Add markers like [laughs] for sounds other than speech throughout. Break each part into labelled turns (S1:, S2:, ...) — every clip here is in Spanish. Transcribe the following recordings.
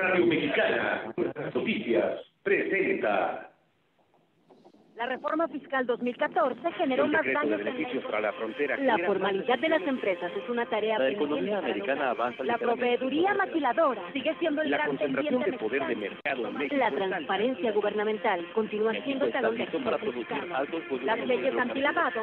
S1: Radio Mexicana, Nuestras Noticias, presenta.
S2: La reforma fiscal 2014 generó más
S1: de
S2: daños en
S1: beneficios para la frontera.
S2: la formalidad de las empresas es una tarea
S1: La economía americana avanza
S2: La proveeduría maquiladora sigue siendo el
S1: La
S2: gran
S1: concentración de poder de mercado en México.
S2: La transparencia gubernamental continúa siendo talón de
S1: para producir altos
S2: Las leyes antilavado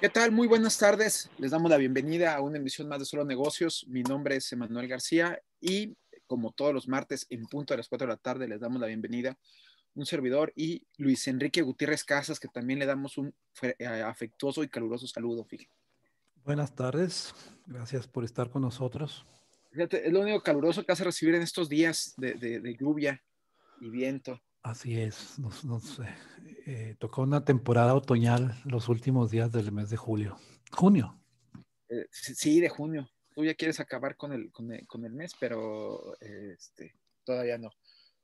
S3: ¿Qué tal? Muy buenas tardes. Les damos la bienvenida a una emisión más de Solo Negocios. Mi nombre es Emanuel García y como todos los martes en punto a las 4 de la tarde les damos la bienvenida un servidor y Luis Enrique Gutiérrez Casas que también le damos un eh, afectuoso y caluroso saludo. Fíjate.
S4: Buenas tardes, gracias por estar con nosotros.
S3: Fíjate, es lo único caluroso que hace recibir en estos días de, de- de lluvia y viento.
S4: Así es, nos, nos, eh, eh, tocó una temporada otoñal los últimos días del mes de julio. Junio.
S3: Eh, sí, de junio. Tú ya quieres acabar con el, con el, con el mes, pero este, todavía no.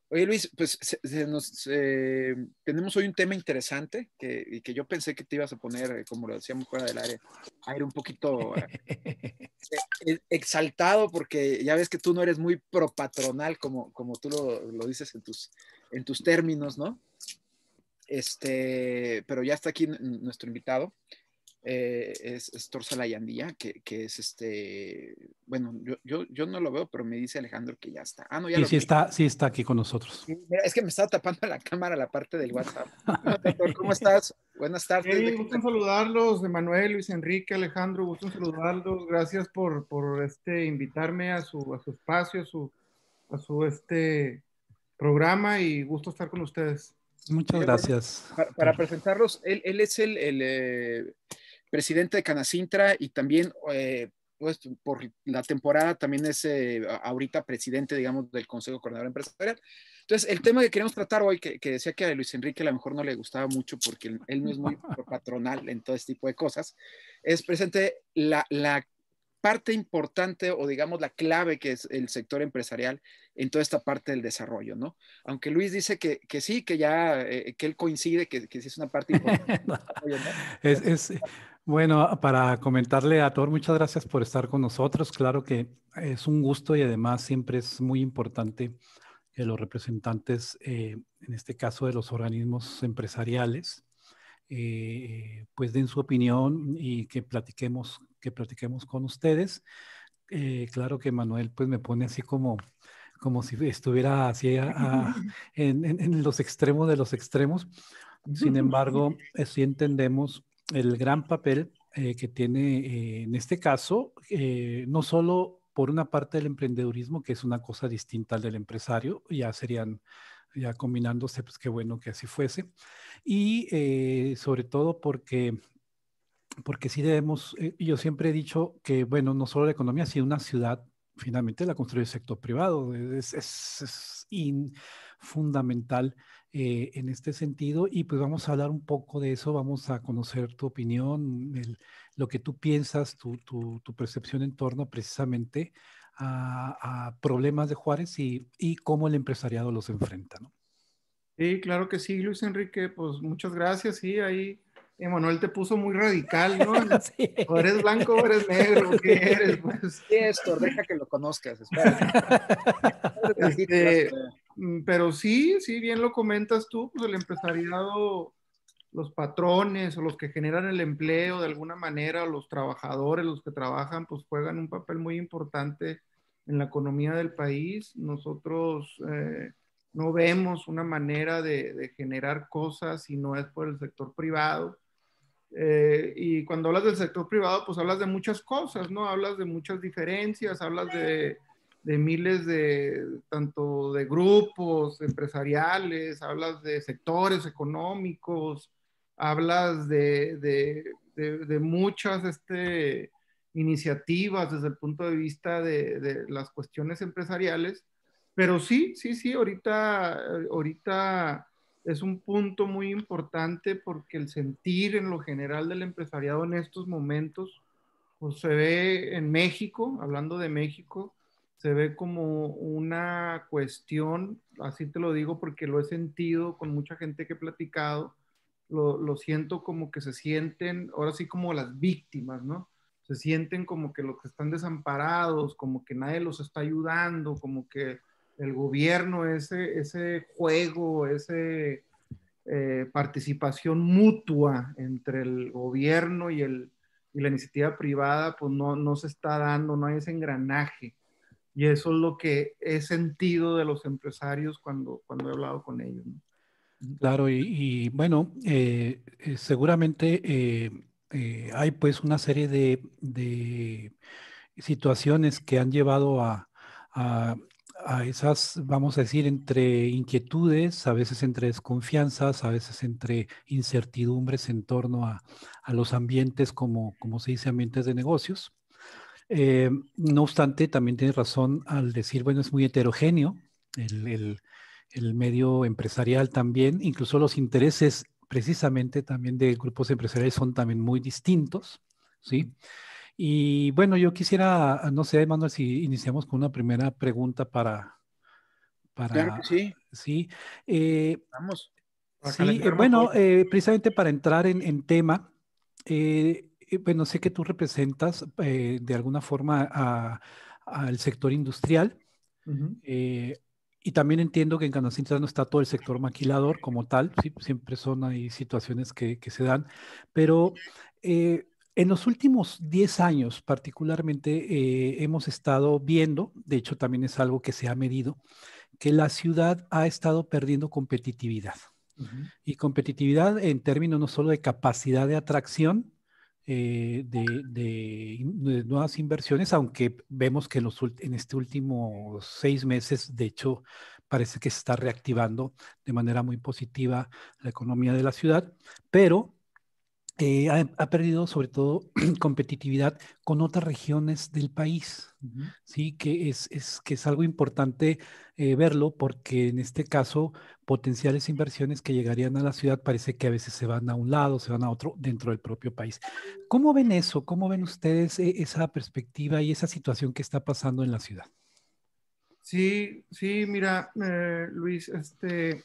S3: Oye, Luis, pues se- se nos, eh, tenemos hoy un tema interesante que, y que yo pensé que te ibas a poner, eh, como lo decíamos fuera del aire, aire un poquito eh, [laughs] exaltado, porque ya ves que tú no eres muy propatronal, como, como tú lo, lo dices en tus, en tus términos, ¿no? Este, pero ya está aquí nuestro invitado eh, es, es Thor Salayandía, que, que es este, bueno, yo, yo, yo no lo veo, pero me dice Alejandro que ya está. Ah, no, ya
S4: Y
S3: lo
S4: sí
S3: vi.
S4: está, sí está aquí con nosotros.
S3: Sí, mira, es que me estaba tapando la cámara la parte del WhatsApp. ¿Cómo estás? Buenas tardes.
S5: Sí,
S3: ¿De qué
S5: gusto en saludarlos, Emanuel, Luis Enrique, Alejandro, gusto en saludarlos. Gracias por, por este, invitarme a su, a su espacio, a su, a su este, programa y gusto estar con ustedes.
S4: Muchas gracias.
S3: Para, para presentarlos, él, él es el, el, eh, presidente de Canacintra y también, eh, pues, por la temporada, también es eh, ahorita presidente, digamos, del Consejo Coordinador Empresarial. Entonces, el tema que queremos tratar hoy, que, que decía que a Luis Enrique a lo mejor no le gustaba mucho porque él, él no es muy [laughs] patronal en todo este tipo de cosas, es presente la, la parte importante o digamos la clave que es el sector empresarial en toda esta parte del desarrollo, ¿no? Aunque Luis dice que, que sí, que ya, eh, que él coincide, que, que sí es una parte importante. del [laughs] desarrollo, ¿no?
S4: Es, es- bueno, para comentarle a Thor, muchas gracias por estar con nosotros. Claro que es un gusto y además siempre es muy importante que los representantes, eh, en este caso de los organismos empresariales, eh, pues den su opinión y que platiquemos, que platiquemos con ustedes. Eh, claro que Manuel pues me pone así como, como si estuviera así a- a- [laughs] en, en- en los extremos de los extremos. Sin [laughs] embargo, eh, sí entendemos el gran papel eh, que tiene eh, en este caso, no solo por una parte del emprendedurismo, que es una cosa distinta al del empresario, ya serían, ya combinándose, pues qué bueno que así fuese, y eh, sobre todo porque, porque sí debemos, eh, yo siempre he dicho que, bueno, no solo la economía, sino una ciudad, finalmente la construye el sector privado, es, es, es in- fundamental eh, en este sentido. Y pues vamos a hablar un poco de eso, vamos a conocer tu opinión, el- lo que tú piensas, tu, tu- tu percepción en torno precisamente a, a problemas de Juárez y, y cómo el empresariado los enfrenta, ¿no?
S5: Sí, claro que sí, Luis Enrique, pues muchas gracias. Sí, ahí Emanuel te puso muy radical, ¿no? [laughs]
S4: Sí.
S5: O eres blanco o eres negro, ¿qué eres? [laughs] Pues,
S3: Sí, Héctor, deja que lo conozcas. [laughs]
S5: Este, Mm, Pero sí, sí, bien lo comentas tú, pues el empresariado, los patrones o los que generan el empleo de alguna manera, los trabajadores, los que trabajan, pues juegan un papel muy importante en la economía del país. Nosotros eh, no vemos una manera de, generar cosas si no es por el sector privado. Eh, y cuando hablas del sector privado, pues hablas de muchas cosas, ¿no? Hablas de muchas diferencias, hablas de, de miles de, tanto de grupos empresariales, hablas de sectores económicos, hablas de, de, de, muchas este, iniciativas desde el punto de vista de, de las cuestiones empresariales, pero sí, sí, sí, ahorita, ahorita es un punto muy importante porque el sentir en lo general del empresariado en estos momentos, pues se ve en México, hablando de México, se ve como una cuestión, así te lo digo porque lo he sentido con mucha gente que he platicado, lo, lo siento como que se sienten, ahora sí como las víctimas, ¿no? Se sienten como que los que están desamparados, como que nadie los está ayudando, como que el gobierno, ese, ese juego, ese eh, participación mutua entre el gobierno y, el, y la iniciativa privada, pues no, no se está dando, no hay ese engranaje. Y eso es lo que he sentido de los empresarios cuando, cuando he hablado con ellos.
S4: Claro, y, bueno, eh, eh, seguramente hay pues una serie de, situaciones que han llevado a, a, a esas, vamos a decir, entre inquietudes, a veces entre desconfianzas, a veces entre incertidumbres en torno a, los ambientes, como, como se dice, ambientes de negocios. Eh, no obstante, también tienes razón al decir, bueno, es muy heterogéneo el, medio empresarial también, incluso los intereses precisamente también de grupos empresariales son también muy distintos, ¿sí? Y bueno, yo quisiera, no sé, Manuel, si iniciamos con una primera pregunta para...
S3: para claro sí.
S4: Sí. Eh, Vamos. Sí, eh, bueno, eh, precisamente para entrar en, tema, bueno, sé que tú representas de alguna forma al sector industrial. Y también entiendo que en Canacintra no está todo el sector maquilador como tal, ¿sí? siempre son hay situaciones que, que se dan, pero en los últimos 10 años particularmente eh, hemos estado viendo, de hecho también es algo que se ha medido, que la ciudad ha estado perdiendo competitividad. Y competitividad en términos no solo de capacidad de atracción eh, de, nuevas inversiones, aunque vemos que en, en este último seis meses, de hecho, parece que se está reactivando de manera muy positiva la economía de la ciudad, pero eh, ha, perdido sobre todo [clears throat] competitividad con otras regiones del país, ¿sí? Que es, que es algo importante eh, verlo porque en este caso potenciales inversiones que llegarían a la ciudad parece que a veces se van a un lado, se van a otro dentro del propio país. ¿Cómo ven eso? ¿Cómo ven ustedes eh, esa perspectiva y esa situación que está pasando en la ciudad?
S5: Sí, sí, mira, Luis, este,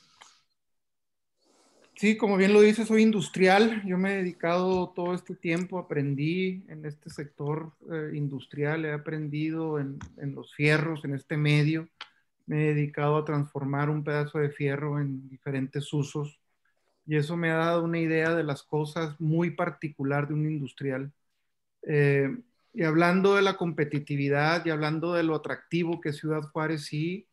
S5: Sí, como bien lo dice, soy industrial. Yo me he dedicado todo este tiempo, aprendí en este sector eh, industrial, he aprendido en, en, los fierros, en este medio. Me he dedicado a transformar un pedazo de fierro en diferentes usos y eso me ha dado una idea de las cosas muy particular de un industrial. Eh, y hablando de la competitividad y hablando de lo atractivo que Ciudad Juárez, sí,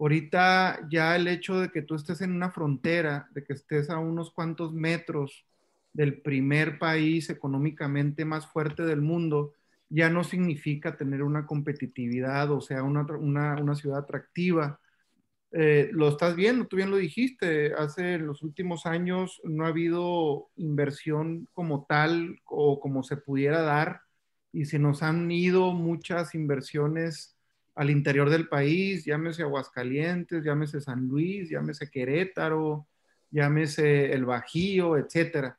S5: Ahorita ya el hecho de que tú estés en una frontera, de que estés a unos cuantos metros del primer país económicamente más fuerte del mundo, ya no significa tener una competitividad, o sea, una, una, ciudad atractiva. Eh, lo estás viendo, tú bien lo dijiste, hace los últimos años no ha habido inversión como tal o como se pudiera dar y se nos han ido muchas inversiones al interior del país, llámese Aguascalientes, llámese San Luis, llámese Querétaro, llámese El Bajío, etcétera.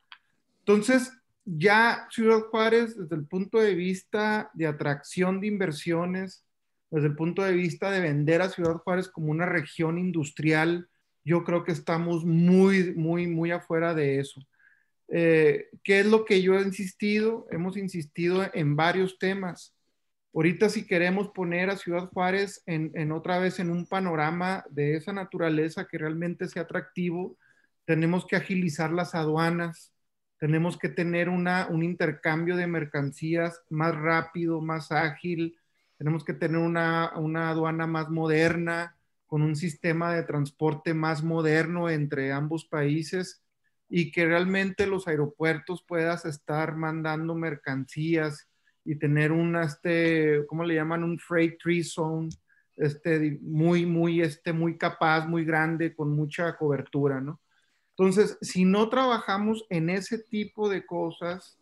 S5: Entonces, ya Ciudad Juárez, desde el punto de vista de atracción de inversiones, desde el punto de vista de vender a Ciudad Juárez como una región industrial, yo creo que estamos muy, muy, muy afuera de eso. Eh, ¿Qué es lo que yo he insistido? Hemos insistido en varios temas. Ahorita si queremos poner a Ciudad Juárez en, otra vez en un panorama de esa naturaleza que realmente sea atractivo, tenemos que agilizar las aduanas, tenemos que tener una, un intercambio de mercancías más rápido, más ágil, tenemos que tener una, una aduana más moderna, con un sistema de transporte más moderno entre ambos países y que realmente los aeropuertos puedas estar mandando mercancías y tener un, este, ¿cómo le llaman? Un freight tree zone, este, muy, muy, este, muy capaz, muy grande, con mucha cobertura, ¿no? Entonces, si no trabajamos en ese tipo de cosas,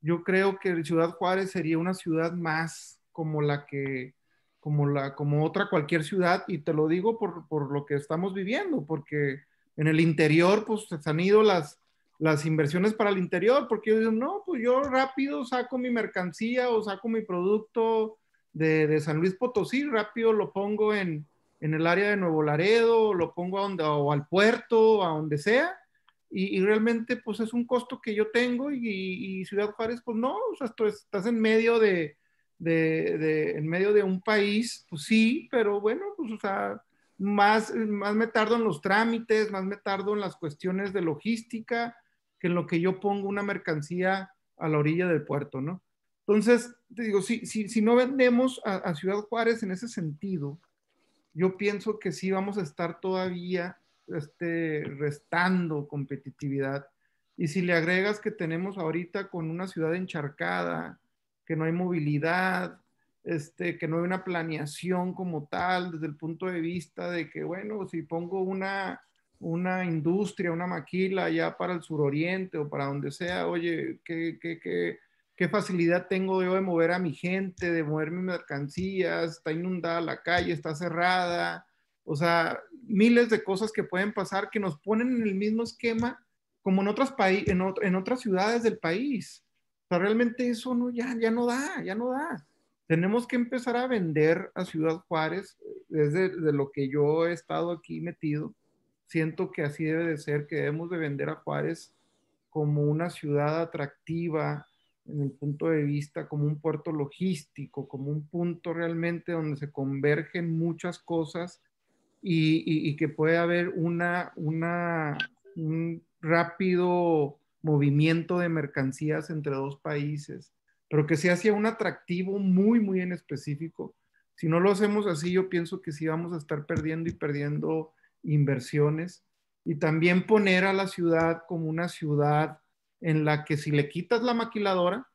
S5: yo creo que Ciudad Juárez sería una ciudad más como la que, como, la, como otra cualquier ciudad, y te lo digo por, por lo que estamos viviendo, porque en el interior, pues se han ido las, las inversiones para el interior, porque yo digo, no, pues yo rápido saco mi mercancía o saco mi producto de, de San Luis Potosí, rápido lo pongo en, en, el área de Nuevo Laredo, lo pongo a donde, o al puerto, a donde sea, y, y, realmente pues es un costo que yo tengo y, y Ciudad Juárez, pues no, o sea, estás en medio de, de, de, en medio de un país, pues sí, pero bueno, pues o sea, más, más me tardo en los trámites, más me tardo en las cuestiones de logística que en lo que yo pongo una mercancía a la orilla del puerto, ¿no? Entonces, te digo, si, si, si no vendemos a, a, Ciudad Juárez en ese sentido, yo pienso que sí vamos a estar todavía este, restando competitividad. Y si le agregas que tenemos ahorita con una ciudad encharcada, que no hay movilidad, este, que no hay una planeación como tal desde el punto de vista de que, bueno, si pongo una, una industria, una maquila ya para el suroriente o para donde sea, oye, ¿qué, qué, qué, qué facilidad tengo yo de mover a mi gente, de mover mis mercancías? Está inundada la calle, está cerrada. O sea, miles de cosas que pueden pasar que nos ponen en el mismo esquema como en, otros en, en otras ciudades del país. O sea, realmente eso no, ya, ya no da, ya no da tenemos que empezar a vender a Ciudad Juárez, desde de lo que yo he estado aquí metido, siento que así debe de ser, que debemos de vender a Juárez como una ciudad atractiva en el punto de vista, como un puerto logístico, como un punto realmente donde se convergen muchas cosas y, que puede haber una, una, un rápido movimiento de mercancías entre dos países pero que se hacía un atractivo muy, muy en específico. Si no lo hacemos así, yo pienso que sí vamos a estar perdiendo y perdiendo inversiones. Y también poner a la ciudad como una ciudad en la que si le quitas la maquiladora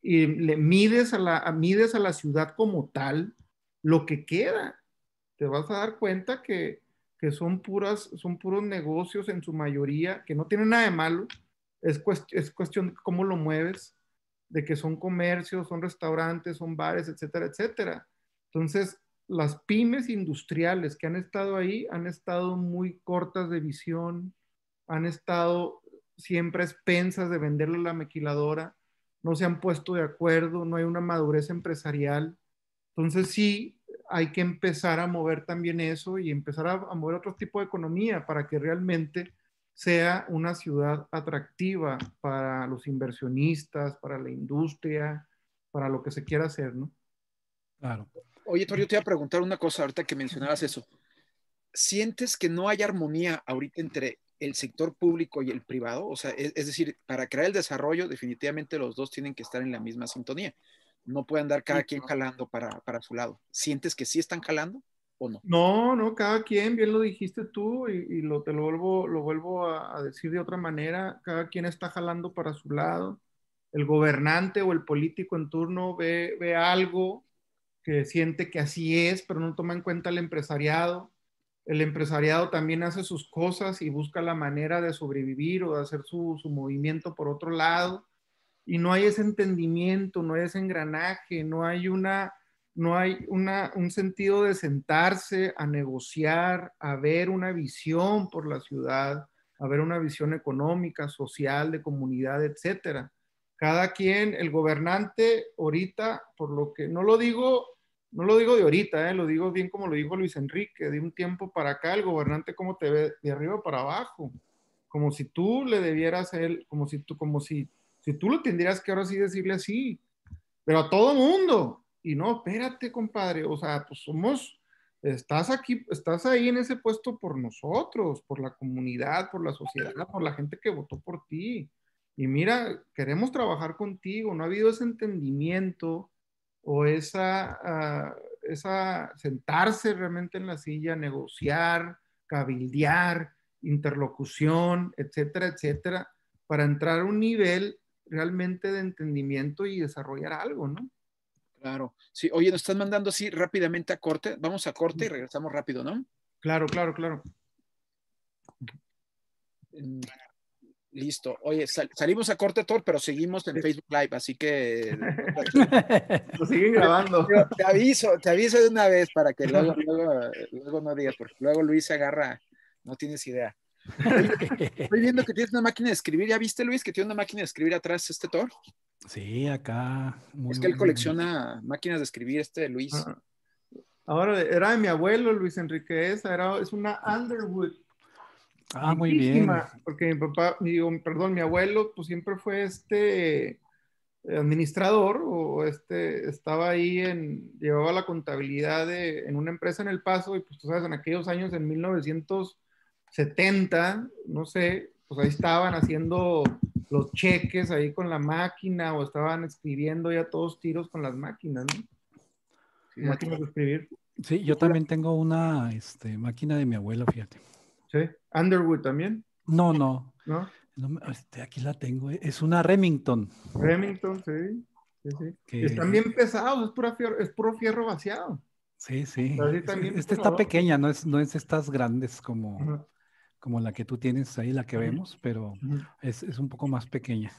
S5: y le mides a la, mides a la ciudad como tal, lo que queda, te vas a dar cuenta que, que son, puras, son puros negocios en su mayoría, que no tienen nada de malo, es, cuest es cuestión de cómo lo mueves de que son comercios, son restaurantes, son bares, etcétera, etcétera. Entonces, las pymes industriales que han estado ahí han estado muy cortas de visión, han estado siempre expensas de venderle la maquiladora, no se han puesto de acuerdo, no hay una madurez empresarial. Entonces sí, hay que empezar a mover también eso y empezar a, a mover otro tipo de economía para que realmente sea una ciudad atractiva para los inversionistas, para la industria, para lo que se quiera hacer, ¿no?
S3: Claro. Oye, Tor, yo te iba a preguntar una cosa ahorita que mencionabas eso. ¿Sientes que no hay armonía ahorita entre el sector público y el privado? O sea, es, es, decir, para crear el desarrollo, definitivamente los dos tienen que estar en la misma sintonía. No pueden andar cada quien jalando para, para su lado. ¿Sientes que sí están jalando? ¿O no?
S5: No, no, cada quien, bien lo dijiste tú y, y lo, te lo vuelvo, lo vuelvo a, a, decir de otra manera, cada quien está jalando para su lado. El gobernante o el político en turno ve, ve algo que siente que así es, pero no toma en cuenta el empresariado. El empresariado también hace sus cosas y busca la manera de sobrevivir o de hacer su, su movimiento por otro lado. Y no hay ese entendimiento, no hay ese engranaje, no hay una no hay una, un sentido de sentarse a negociar, a ver una visión por la ciudad, a ver una visión económica, social, de comunidad, etcétera. Cada quien, el gobernante ahorita, por lo que no lo digo, no lo digo de ahorita, eh, lo digo bien como lo dijo Luis Enrique, de un tiempo para acá, el gobernante como te ve de arriba para abajo, como si tú le debieras a él, como si tú, como si, si tú lo tendrías que ahora sí decirle así, pero a todo mundo, y no, espérate, compadre, o sea, pues somos, estás aquí, estás ahí en ese puesto por nosotros, por la comunidad, por la sociedad, por la gente que votó por ti. Y mira, queremos trabajar contigo, no ha habido ese entendimiento o esa, uh, esa sentarse realmente en la silla, negociar, cabildear, interlocución, etcétera, etcétera, para entrar a un nivel realmente de entendimiento y desarrollar algo, ¿no?
S3: Claro. Sí, oye, nos están mandando así rápidamente a corte. Vamos a corte y regresamos rápido, ¿no?
S5: Claro, claro, claro.
S3: Listo. Oye, sal- salimos a corte, Thor, pero seguimos en Facebook Live, así que [laughs] [laughs]
S5: Lo siguen grabando.
S3: Yo te aviso, te aviso de una vez para que luego, [laughs] luego, luego no digas, porque luego Luis se agarra, no tienes idea. Estoy viendo que tienes una máquina de escribir. ¿Ya viste, Luis, que tiene una máquina de escribir atrás este Thor?
S4: Sí, acá. muy-
S3: Es que él colecciona máquinas de escribir, este Luis.
S5: Ah. Ahora, era de mi abuelo, Luis Enrique, esa era, es una Underwood.
S4: Ah, muy bien.
S5: Porque mi papá, digo, perdón, mi abuelo, pues siempre fue este eh, administrador o este, estaba ahí en, llevaba la contabilidad de, en una empresa en El Paso y pues tú sabes, en aquellos años, en 1970, no sé, pues ahí estaban haciendo los cheques ahí con la máquina o estaban escribiendo ya todos tiros con las máquinas, ¿no? Máquinas de escribir.
S4: Sí, yo también tengo una este, máquina de mi abuelo, fíjate.
S5: Sí. Underwood también,
S4: No, no.
S5: ¿no?
S4: este, aquí la tengo. Es una Remington.
S5: Remington, sí. Sí, sí.
S4: Que-
S5: Y Están bien pesados, es, pura fierro, es puro fierro vaciado.
S4: Sí, sí.
S5: También
S4: Esta está pequeña, no es, no es estas grandes como, como la que tú tienes ahí, la que vemos, pero es, es un poco más pequeña.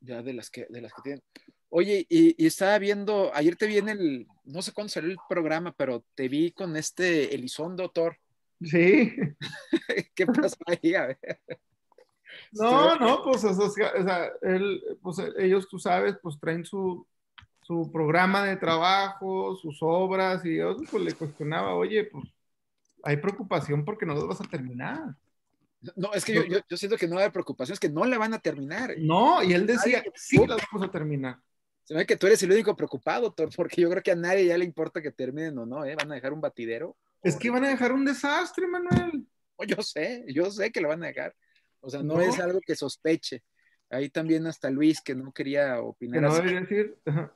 S3: Ya de las que, de las que tienen. Oye, y, y estaba viendo, ayer te vi en el, no sé cuándo salió el programa, pero te vi con este Elizondo Thor.
S5: Sí. [laughs]
S3: ¿Qué pasó ahí? A ver.
S5: No, no, pues, o sea, o sea, él, pues ellos, tú sabes, pues traen su, su programa de trabajo, sus obras, y yo pues, le cuestionaba, oye, pues hay preocupación porque no las vas a terminar.
S3: No, es que yo, yo, yo siento que no hay preocupación, es que no le van a terminar.
S5: No, y él decía, sí las vamos a terminar.
S3: Se ve que tú eres el único preocupado, Thor, porque yo creo que a nadie ya le importa que terminen o no, ¿eh? Van a dejar un batidero.
S5: Es que van a dejar un desastre, Manuel.
S3: Yo sé, yo sé que lo van a dejar. O sea, no,
S5: No.
S3: es algo que sospeche. Ahí también hasta Luis, que no quería
S5: Que
S3: opinar
S5: no debería decir. ajá.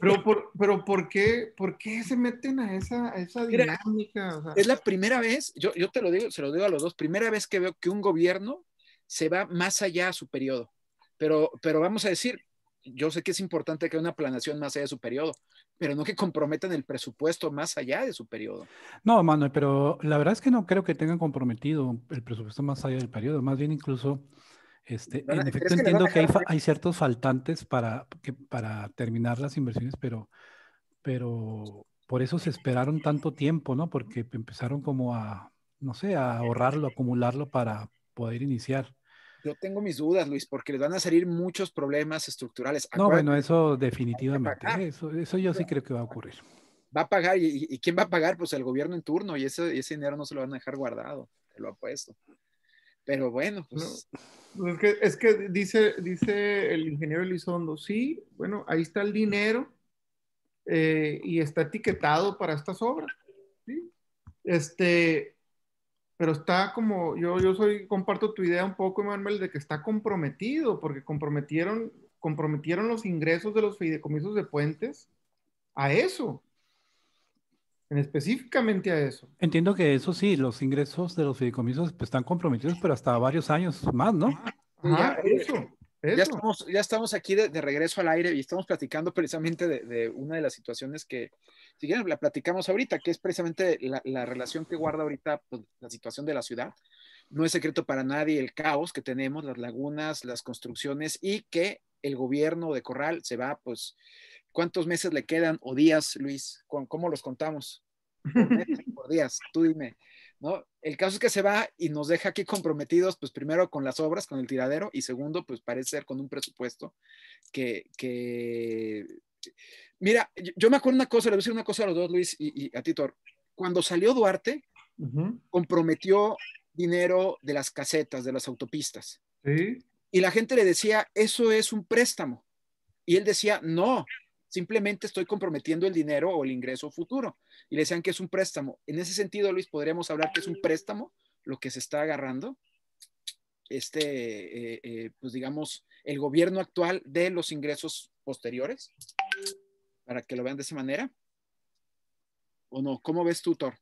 S5: Pero, por, pero ¿por, qué, ¿por qué se meten a esa, a esa dinámica? O sea,
S3: Es la primera vez, yo, yo te lo digo, se lo digo a los dos, primera vez que veo que un gobierno se va más allá a su periodo. Pero, pero vamos a decir, yo sé que es importante que haya una planeación más allá de su periodo, pero no que comprometan el presupuesto más allá de su periodo.
S4: No, Manuel, pero la verdad es que no creo que tengan comprometido el presupuesto más allá del periodo. Más bien incluso, este, en
S3: ¿crees
S4: efecto entiendo que hay,
S3: dejar
S4: fa- hay ciertos faltantes para, que, para terminar las inversiones, pero, pero por eso se esperaron tanto tiempo, ¿no? Porque empezaron como a, no sé, a ahorrarlo, a acumularlo para poder iniciar.
S3: Yo tengo mis dudas, Luis, porque les van a salir muchos problemas estructurales.
S4: No, bueno, eso definitivamente,
S3: pagar.
S4: eso, eso yo sí creo que va a ocurrir.
S3: va a pagar, y, y quién va a pagar? Pues el gobierno en turno, y ese, y ese dinero no se lo van a dejar guardado, te lo apuesto. Pero bueno, pues
S5: Pues Es que, es que dice, dice el ingeniero Elizondo, sí, bueno, ahí está el dinero eh, y está etiquetado para estas obras. ¿sí? Este, pero está como, yo, yo soy, comparto tu idea un poco, Manuel, de que está comprometido, porque comprometieron, comprometieron los ingresos de los fideicomisos de puentes a eso, en específicamente a eso.
S4: Entiendo que eso sí, los ingresos de los fideicomisos pues, están comprometidos, pero hasta varios años más, ¿no?
S5: Ajá,
S3: ya,
S5: eso,
S3: ya estamos, ya estamos aquí de, de regreso al aire y estamos platicando precisamente de, de una de las situaciones que, si quieren, la platicamos ahorita, que es precisamente la, la relación que guarda ahorita pues, la situación de la ciudad. No es secreto para nadie el caos que tenemos, las lagunas, las construcciones y que el gobierno de Corral se va, pues, ¿cuántos meses le quedan o días, Luis? ¿Cómo, cómo los contamos? Por, [laughs] meses, por días, tú dime. ¿no? El caso es que se va y nos deja aquí comprometidos, pues primero con las obras, con el tiradero, y segundo, pues parece ser con un presupuesto que, que... Mira, yo, me acuerdo una cosa, le voy a decir una cosa a los dos, Luis, y, y a ti, Thor. Cuando salió Duarte, comprometió dinero de las casetas, de las autopistas,
S5: Sí.
S3: y la gente le decía, eso es un préstamo. Y él decía, no, simplemente estoy comprometiendo el dinero o el ingreso futuro. Y le decían que es un préstamo. En ese sentido, Luis, podríamos hablar que es un préstamo lo que se está agarrando, este, eh, eh, pues digamos, el gobierno actual de los ingresos posteriores, para que lo vean de esa manera. ¿O no? ¿Cómo ves tú, Thor?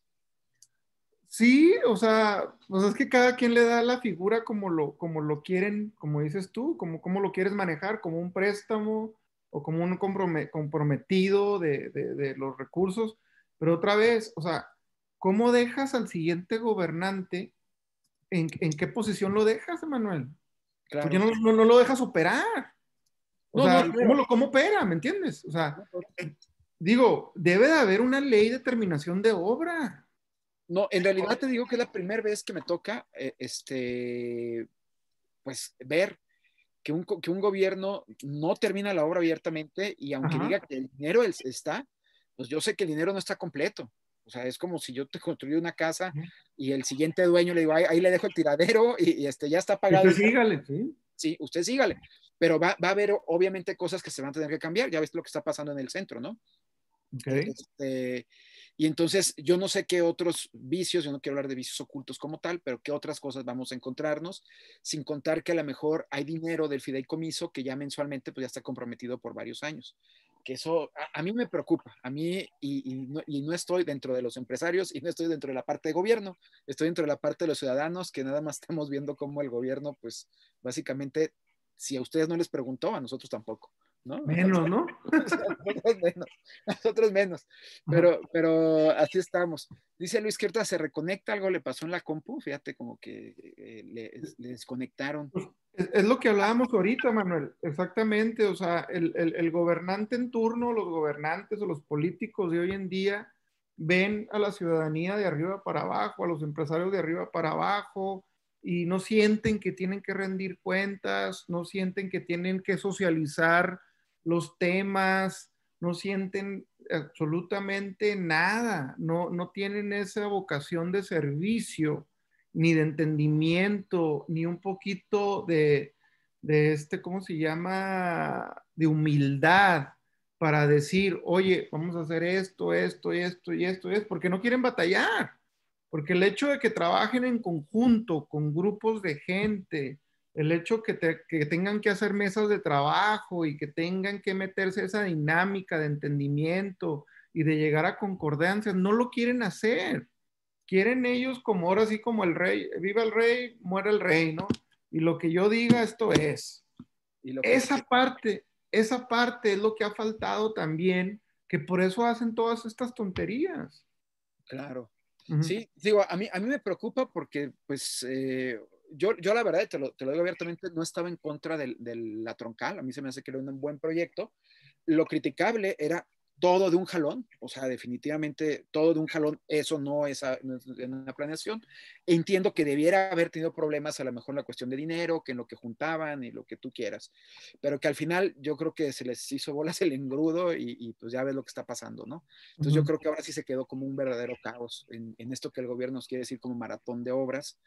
S5: Sí, o sea, pues es que cada quien le da la figura como lo, como lo quieren, como dices tú, como, como lo quieres manejar, como un préstamo o como un comprome- comprometido de, de- de los recursos. Pero otra vez, o sea, ¿cómo dejas al siguiente gobernante ¿en, en qué posición lo dejas, Emanuel?
S3: Claro.
S5: ¿Por qué no, no- no lo dejas operar? O
S3: No,
S5: sea,
S3: no,
S5: ¿cómo,
S3: claro.
S5: lo- ¿cómo opera? ¿Me entiendes? O sea, digo, debe de haber una ley de terminación de obra.
S3: No, en realidad te digo que es la primera vez que me toca, eh, este, pues, ver que un, que un gobierno no termina la obra abiertamente y aunque
S5: Ajá.
S3: diga que el dinero es- está, pues yo sé que el dinero no está completo. O sea, es como si yo te construí una casa y el siguiente dueño le digo, ahí, ahí le dejo el tiradero y, y, este, ya está pagado.
S5: Usted sígale, ¿sí?
S3: Sí, usted sígale. Pero va, va a haber obviamente cosas que se van a tener que cambiar. Ya ves lo que está pasando en el centro, ¿no?
S5: Ok.
S3: Este, y entonces yo no sé qué otros vicios, yo no quiero hablar de vicios ocultos como tal, pero qué otras cosas vamos a encontrarnos, sin contar que a lo mejor hay dinero del fideicomiso que ya mensualmente pues ya está comprometido por varios años. Que eso a, a mí me preocupa, a mí y, y no, y no estoy dentro de los empresarios y no estoy dentro de la parte de gobierno, estoy dentro de la parte de los ciudadanos que nada más estamos viendo cómo el gobierno pues básicamente, si a ustedes no les preguntó, a nosotros tampoco. ¿no?
S5: Menos, ¿no? [laughs]
S3: nosotros menos, nosotros menos. Pero, pero así estamos. Dice Luis que ahorita se reconecta, algo le pasó en la compu, fíjate como que eh, le, le desconectaron.
S5: Es, es lo que hablábamos ahorita, Manuel, exactamente. O sea, el, el- el gobernante en turno, los gobernantes o los políticos de hoy en día ven a la ciudadanía de arriba para abajo, a los empresarios de arriba para abajo, y no sienten que tienen que rendir cuentas, no sienten que tienen que socializar los temas, no sienten absolutamente nada, no, no tienen esa vocación de servicio ni de entendimiento, ni un poquito de, de este, ¿cómo se llama? De humildad para decir, oye, vamos a hacer esto, esto, esto y esto, y esto, porque no quieren batallar. Porque el hecho de que trabajen en conjunto con grupos de gente, el hecho que, te- que tengan que hacer mesas de trabajo y que tengan que meterse esa dinámica de entendimiento y de llegar a concordancias, no lo quieren hacer quieren ellos como ahora sí como el rey, viva el rey, muera el rey, ¿no? Y lo que yo diga, esto es.
S3: Y lo que-
S5: Esa parte, esa parte es lo que ha faltado también, que por eso hacen todas estas tonterías.
S3: Claro.
S5: Ujú.
S3: Sí, digo, a mí, a mí me preocupa porque, pues, eh, yo, yo la verdad, te lo, te lo digo abiertamente, no estaba en contra del- de, la troncal, a mí se me hace que era un buen proyecto. Lo criticable era todo de un jalón, o sea, definitivamente todo de un jalón, eso no es, a- no es en una planeación. Entiendo que debiera haber tenido problemas a lo mejor en la cuestión de dinero, que en lo que juntaban y lo que tú quieras, pero que al final yo creo que se les hizo bolas el engrudo y, y pues ya ves lo que está pasando, ¿no? Entonces yo creo que ahora sí se quedó como un verdadero caos en, en esto que el gobierno nos quiere decir como maratón de obras,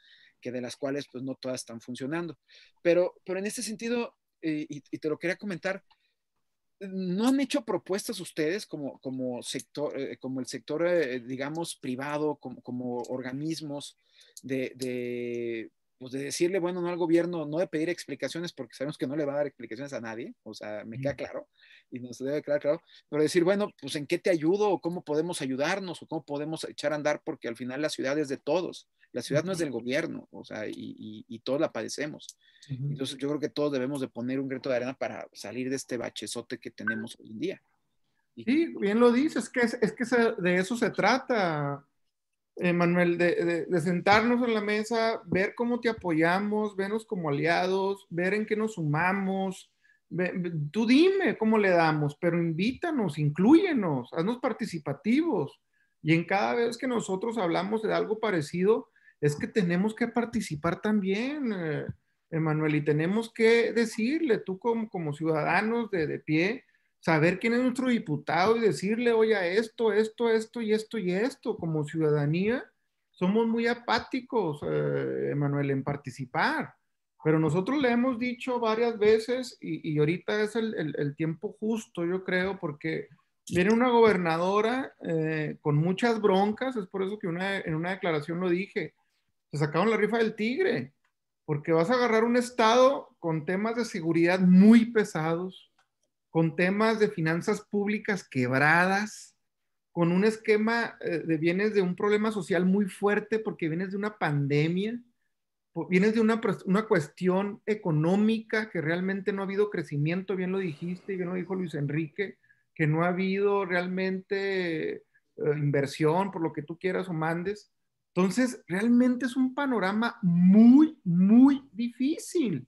S3: que de las cuales pues no todas están funcionando. Pero, pero en este sentido, eh, y, y te lo quería comentar, ¿no han hecho propuestas ustedes como, como sector, eh, como el sector, eh, digamos, privado, como, como organismos de, de, pues de decirle, bueno, no al gobierno, no de pedir explicaciones, porque sabemos que no le va a dar explicaciones a nadie, o sea, me queda claro, y nos debe quedar claro, pero decir, bueno, pues en qué te ayudo, o cómo podemos ayudarnos, o cómo podemos echar a andar, porque al final la ciudad es de todos, la ciudad no es del gobierno, o sea, y, y, y todos la padecemos.
S5: Ujú.
S3: Entonces yo creo que todos debemos de poner un grito de arena para salir de este bachezote que tenemos hoy en día. Y-
S5: Sí, bien lo dices, que es, es que se- de eso se trata, eh, Manuel, de, sentarnos en la mesa, ver cómo te apoyamos, vernos como aliados, ver en qué nos sumamos. Ve- ve- tú dime cómo le damos, pero invítanos, inclúyenos, haznos participativos. Y en cada vez que nosotros hablamos de algo parecido, es que tenemos que participar también, eh, y tenemos que decirle, tú como, como ciudadanos de pie, saber quién es nuestro diputado y decirle, oye, esto, esto, esto y esto y esto, como ciudadanía, somos muy apáticos, eh, en participar. Pero nosotros le hemos dicho varias veces y, y ahorita es el, el- el tiempo justo, yo creo, porque viene una gobernadora eh, con muchas broncas, es por eso que una- en una declaración lo dije, se sacaron la rifa del tigre, porque vas a agarrar un estado con temas de seguridad muy pesados, con temas de finanzas públicas quebradas, con un esquema eh, de bienes de un problema social muy fuerte porque vienes de una pandemia, vienes de una, una cuestión económica que realmente no ha habido crecimiento, bien lo dijiste y bien lo dijo Luis Enrique, que no ha habido realmente eh, inversión por lo que tú quieras o mandes. Entonces, realmente es un panorama muy, muy difícil.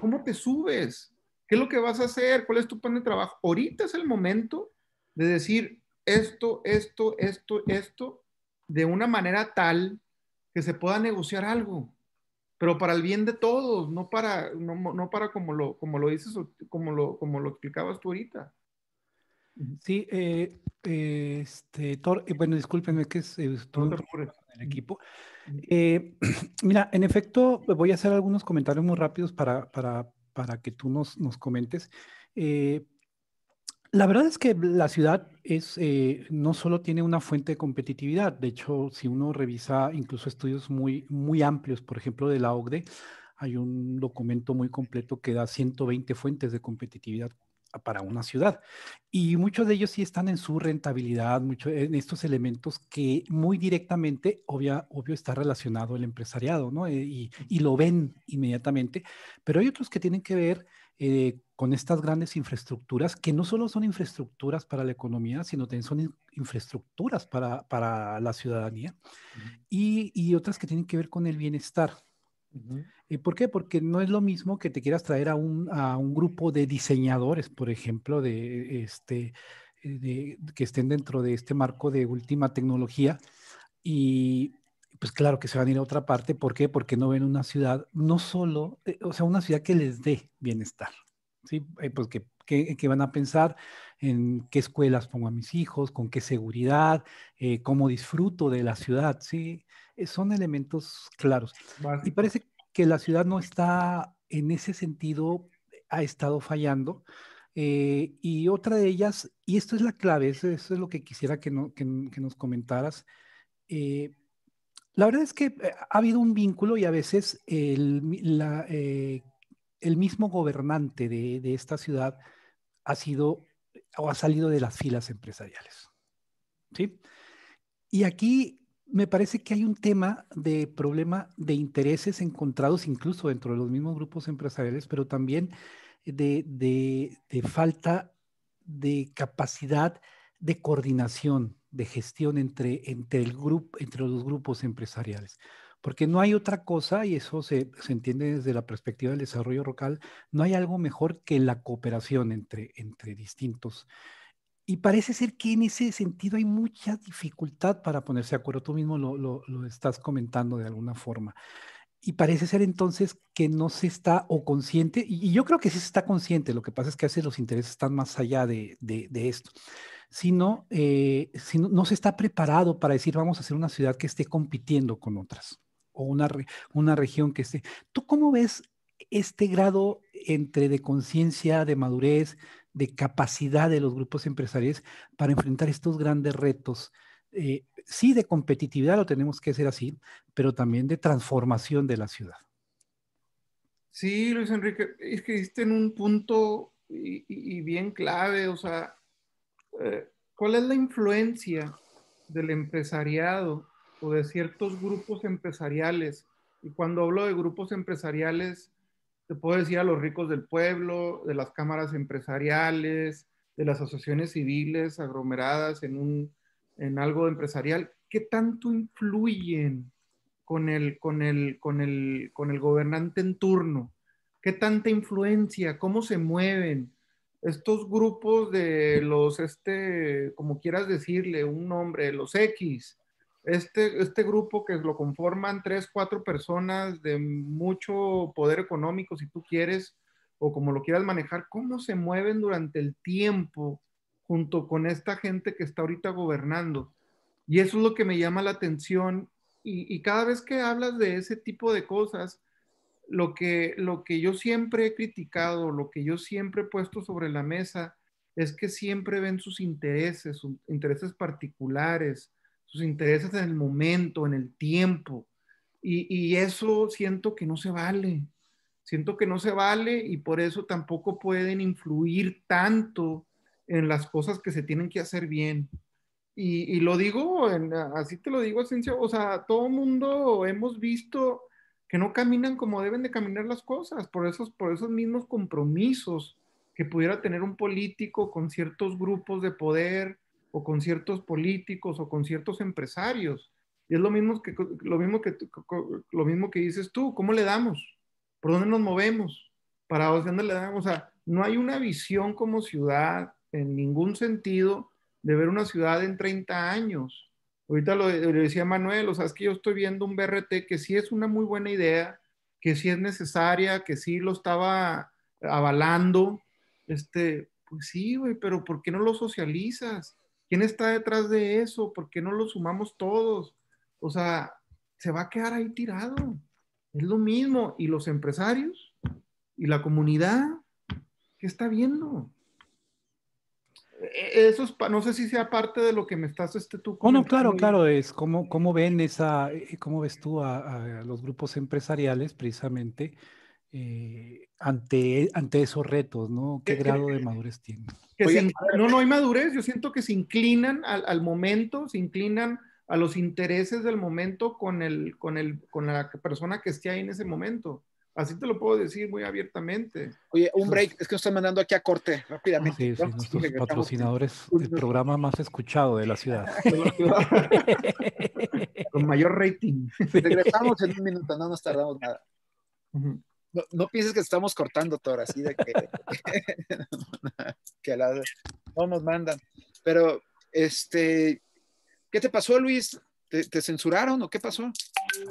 S5: ¿Cómo te subes? ¿Qué es lo que vas a hacer? ¿Cuál es tu plan de trabajo? Ahorita es el momento de decir esto, esto, esto, esto, de una manera tal que se pueda negociar algo, pero para el bien de todos, no para, no, no para como lo, como lo dices, como lo, como lo explicabas tú ahorita.
S4: Sí, eh, este, Thor, eh, bueno, discúlpenme que es, eh, el equipo. [clears throat] Mira, en efecto, voy a hacer algunos comentarios muy rápidos para, para, para que tú nos, nos comentes. la verdad es que la ciudad es, no solo tiene una fuente de competitividad, de hecho, si uno revisa incluso estudios muy, muy amplios, por ejemplo, de la OCDE, hay un documento muy completo que da 120 fuentes de competitividad para una ciudad. Y muchos de ellos sí están en su rentabilidad, mucho, en estos elementos que muy directamente, obvio, obvio está relacionado el empresariado, ¿no? Eh, y, y, lo ven inmediatamente, pero hay otros que tienen que ver eh, con estas grandes infraestructuras, que no solo son infraestructuras para la economía, sino también son infraestructuras para, para la ciudadanía, y, y otras que tienen que ver con el bienestar. ¿Y por qué? Porque no es lo mismo que te quieras traer a un, a un grupo de diseñadores, por ejemplo, de, este, de, que estén dentro de este marco de última tecnología y pues claro que se van a ir a otra parte. ¿Por qué? Porque no ven una ciudad, no solo, eh, o sea, una ciudad que les dé bienestar. ¿sí? Eh, pues que, que, van a pensar en qué escuelas pongo a mis hijos, con qué seguridad, eh, cómo disfruto de la ciudad, ¿sí? Eh, son elementos claros. Y parece que la ciudad no está en ese sentido, ha estado fallando. Eh, y otra de ellas, y esto es la clave, eso, es lo que quisiera que, no, que, nos comentaras. Eh, la verdad es que ha habido un vínculo y a veces el, el mismo gobernante de, de, esta ciudad ha sido o ha salido de las filas empresariales. ¿Sí? Y aquí me parece que hay un tema de problema de intereses encontrados incluso dentro de los mismos grupos empresariales, pero también de, de, falta de capacidad de coordinación, de gestión entre, entre, el entre los grupos empresariales. Porque no hay otra cosa, y eso se, se, entiende desde la perspectiva del desarrollo local, no hay algo mejor que la cooperación entre, entre distintos y parece ser que en ese sentido hay mucha dificultad para ponerse de acuerdo. Tú mismo lo, estás comentando de alguna forma. Y parece ser entonces que no se está o consciente, y, yo creo que sí se está consciente, lo que pasa es que a veces los intereses están más allá de, de, de esto, sino, eh, sino no se está preparado para decir vamos a hacer una ciudad que esté compitiendo con otras o una, una región que esté. ¿Tú cómo ves este grado entre de conciencia, de madurez, de capacidad de los grupos empresariales para enfrentar estos grandes retos. Eh, sí, de competitividad lo tenemos que hacer así, pero también de transformación de la ciudad.
S5: Sí, Luis Enrique, es que diste un punto y, bien clave, o sea, eh, ¿cuál es la influencia del empresariado o de ciertos grupos empresariales? Y cuando hablo de grupos empresariales, te puedo decir a los ricos del pueblo, de las cámaras empresariales, de las asociaciones civiles aglomeradas en, un, en algo empresarial, ¿qué tanto influyen con el, con, el, con, el, con el gobernante en turno? ¿Qué tanta influencia? ¿Cómo se mueven? Estos grupos de los, este, como quieras decirle, un nombre, los X, este, este grupo que lo conforman tres, cuatro personas de mucho poder económico, si tú quieres, o como lo quieras manejar, cómo se mueven durante el tiempo junto con esta gente que está ahorita gobernando. Y eso es lo que me llama la atención. Y, cada vez que hablas de ese tipo de cosas, lo que, lo que yo siempre he criticado, lo que yo siempre he puesto sobre la mesa, es que siempre ven sus intereses, sus intereses particulares, sus intereses en el momento, en el tiempo. Y, eso siento que no se vale. Siento que no se vale y por eso tampoco pueden influir tanto en las cosas que se tienen que hacer bien. Y, lo digo, así te lo digo, Asensio, o sea, todo mundo hemos visto que no caminan como deben de caminar las cosas, por esos, por esos mismos compromisos que pudiera tener un político con ciertos grupos de poder, o con ciertos políticos o con ciertos empresarios. Y es lo mismo que, lo mismo que, lo mismo que dices tú, ¿cómo le damos? ¿Por dónde nos movemos? ¿Para dónde le damos? O sea, no hay una visión como ciudad en ningún sentido de ver una ciudad en 30 años. Ahorita lo, le decía Manuel, o sea, que yo estoy viendo un BRT que sí es una muy buena idea, que sí es necesaria, que sí lo estaba avalando. Este, pues sí, güey, pero ¿por qué no lo socializas? ¿Quién está detrás de eso? ¿Por qué no lo sumamos todos? O sea, se va a quedar ahí tirado. Es lo mismo. ¿Y los empresarios? ¿Y la comunidad? ¿Qué está viendo? E-, eso es, no sé si sea parte de lo que me estás este, tú.
S4: Oh, no, claro, claro, es cómo, cómo ven esa, eh, cómo ves tú a, los grupos empresariales precisamente eh, ante, ante esos retos, ¿no? ¿Qué grado de madurez tienen?
S5: no, no hay madurez, yo siento que se inclinan al, al momento, se inclinan a los intereses del momento con, el, con, el, con la persona que esté ahí en ese momento. Así te lo puedo decir muy abiertamente.
S3: Oye, un break, es que nos están mandando aquí a corte rápidamente.
S4: Sí, sí, nuestros patrocinadores, el programa más escuchado de la ciudad. [laughs]
S5: Con mayor rating.
S3: Regresamos en un minuto, no nos tardamos nada. No, pienses que estamos cortando, Thor, así de que, [laughs] que la, no nos mandan. Pero, este, ¿Qué te pasó, Luis? ¿Te, censuraron o qué pasó?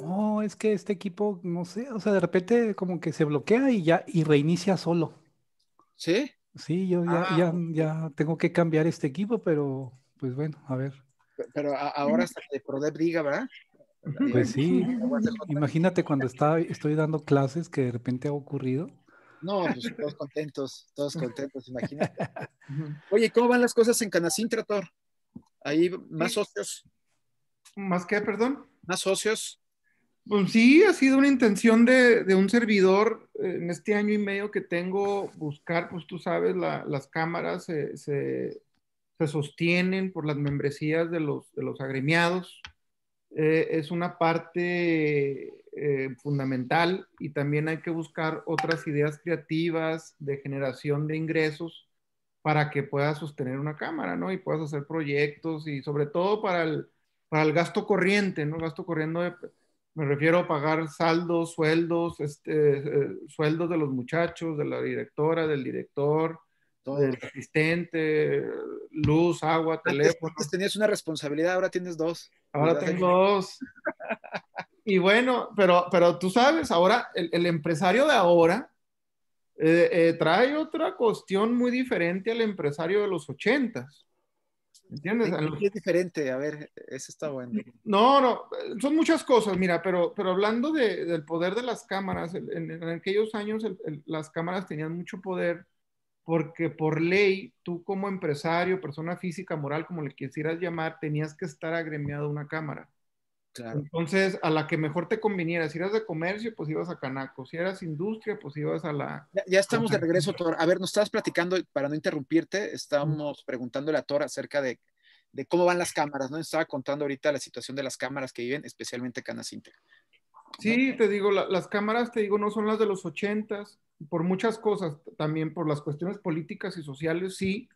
S4: No, es que este equipo, no sé, o sea, de repente como que se bloquea y ya, y reinicia solo.
S3: ¿Sí?
S4: Sí, yo ya, ah, ya, tengo que cambiar este equipo, pero pues bueno, a ver.
S3: Pero ahora hasta que ProDev diga, ¿verdad?
S4: Pues sí, [laughs] imagínate cuando está, estoy dando clases que de repente ha ocurrido.
S3: No, pues todos contentos, todos contentos, imagínate. [laughs] Oye, ¿cómo van las cosas en Canacín, Trator? Ahí más socios.
S5: ¿Más qué, perdón?
S3: Más socios.
S5: Pues sí, ha sido una intención de, un servidor eh, en este año y medio que tengo buscar, pues tú sabes, las cámaras se, sostienen por las membresías de los, de los agremiados. Eh, es una parte eh, fundamental y también hay que buscar otras ideas creativas de generación de ingresos para que puedas sostener una cámara, ¿no? Y puedas hacer proyectos y sobre todo para el, para el gasto corriente, ¿no? Gasto corriente, me refiero a pagar saldos, sueldos, este, eh, sueldos de los muchachos, de la directora, del director, del asistente, luz, agua, teléfono.
S3: Antes tenías una responsabilidad, ahora tienes dos.
S5: Ahora tengo dos. y bueno, pero, pero tú sabes, ahora el, el empresario de ahora, eh, eh, trae otra cuestión muy diferente al empresario de los ochentas. ¿Entiendes?
S3: ¿Qué es diferente? A ver, eso está bueno.
S5: No, no, son muchas cosas, mira, pero, pero hablando del poder de las cámaras, en, aquellos años las cámaras tenían mucho poder porque por ley, tú como empresario, persona física, moral, como le quisieras llamar, tenías que estar agremiado a una cámara. Entonces, a la que mejor te conviniera, si eras de comercio, pues ibas a Canaco, si eras industria, pues ibas a la...
S3: Ya, estamos de regreso, Thor. A ver, nos estabas platicando, para no interrumpirte, estábamos preguntándole a Thor acerca de, cómo van las cámaras, ¿no? Estaba contando ahorita la situación de las cámaras que viven, especialmente Canacintra.
S5: Sí, te digo, las cámaras, te digo, no son las de los ochentas, por muchas cosas, también por las cuestiones políticas y sociales, sí,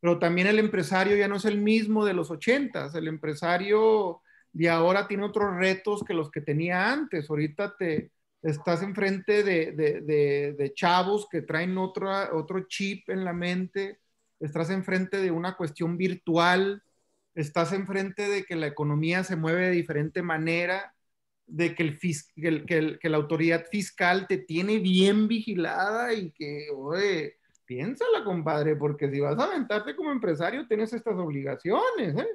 S5: pero también el empresario ya no es el mismo de los ochentas, el empresario y ahora tiene otros retos que los que tenía antes. Ahorita te estás enfrente de, de, de, chavos que traen otro, otro chip en la mente, estás enfrente de una cuestión virtual, estás enfrente de que la economía se mueve de diferente manera, de que, el, que, que, la autoridad fiscal te tiene bien vigilada y que, oye, piénsala, compadre, porque si vas a aventarte como empresario, tienes estas obligaciones, ¿eh?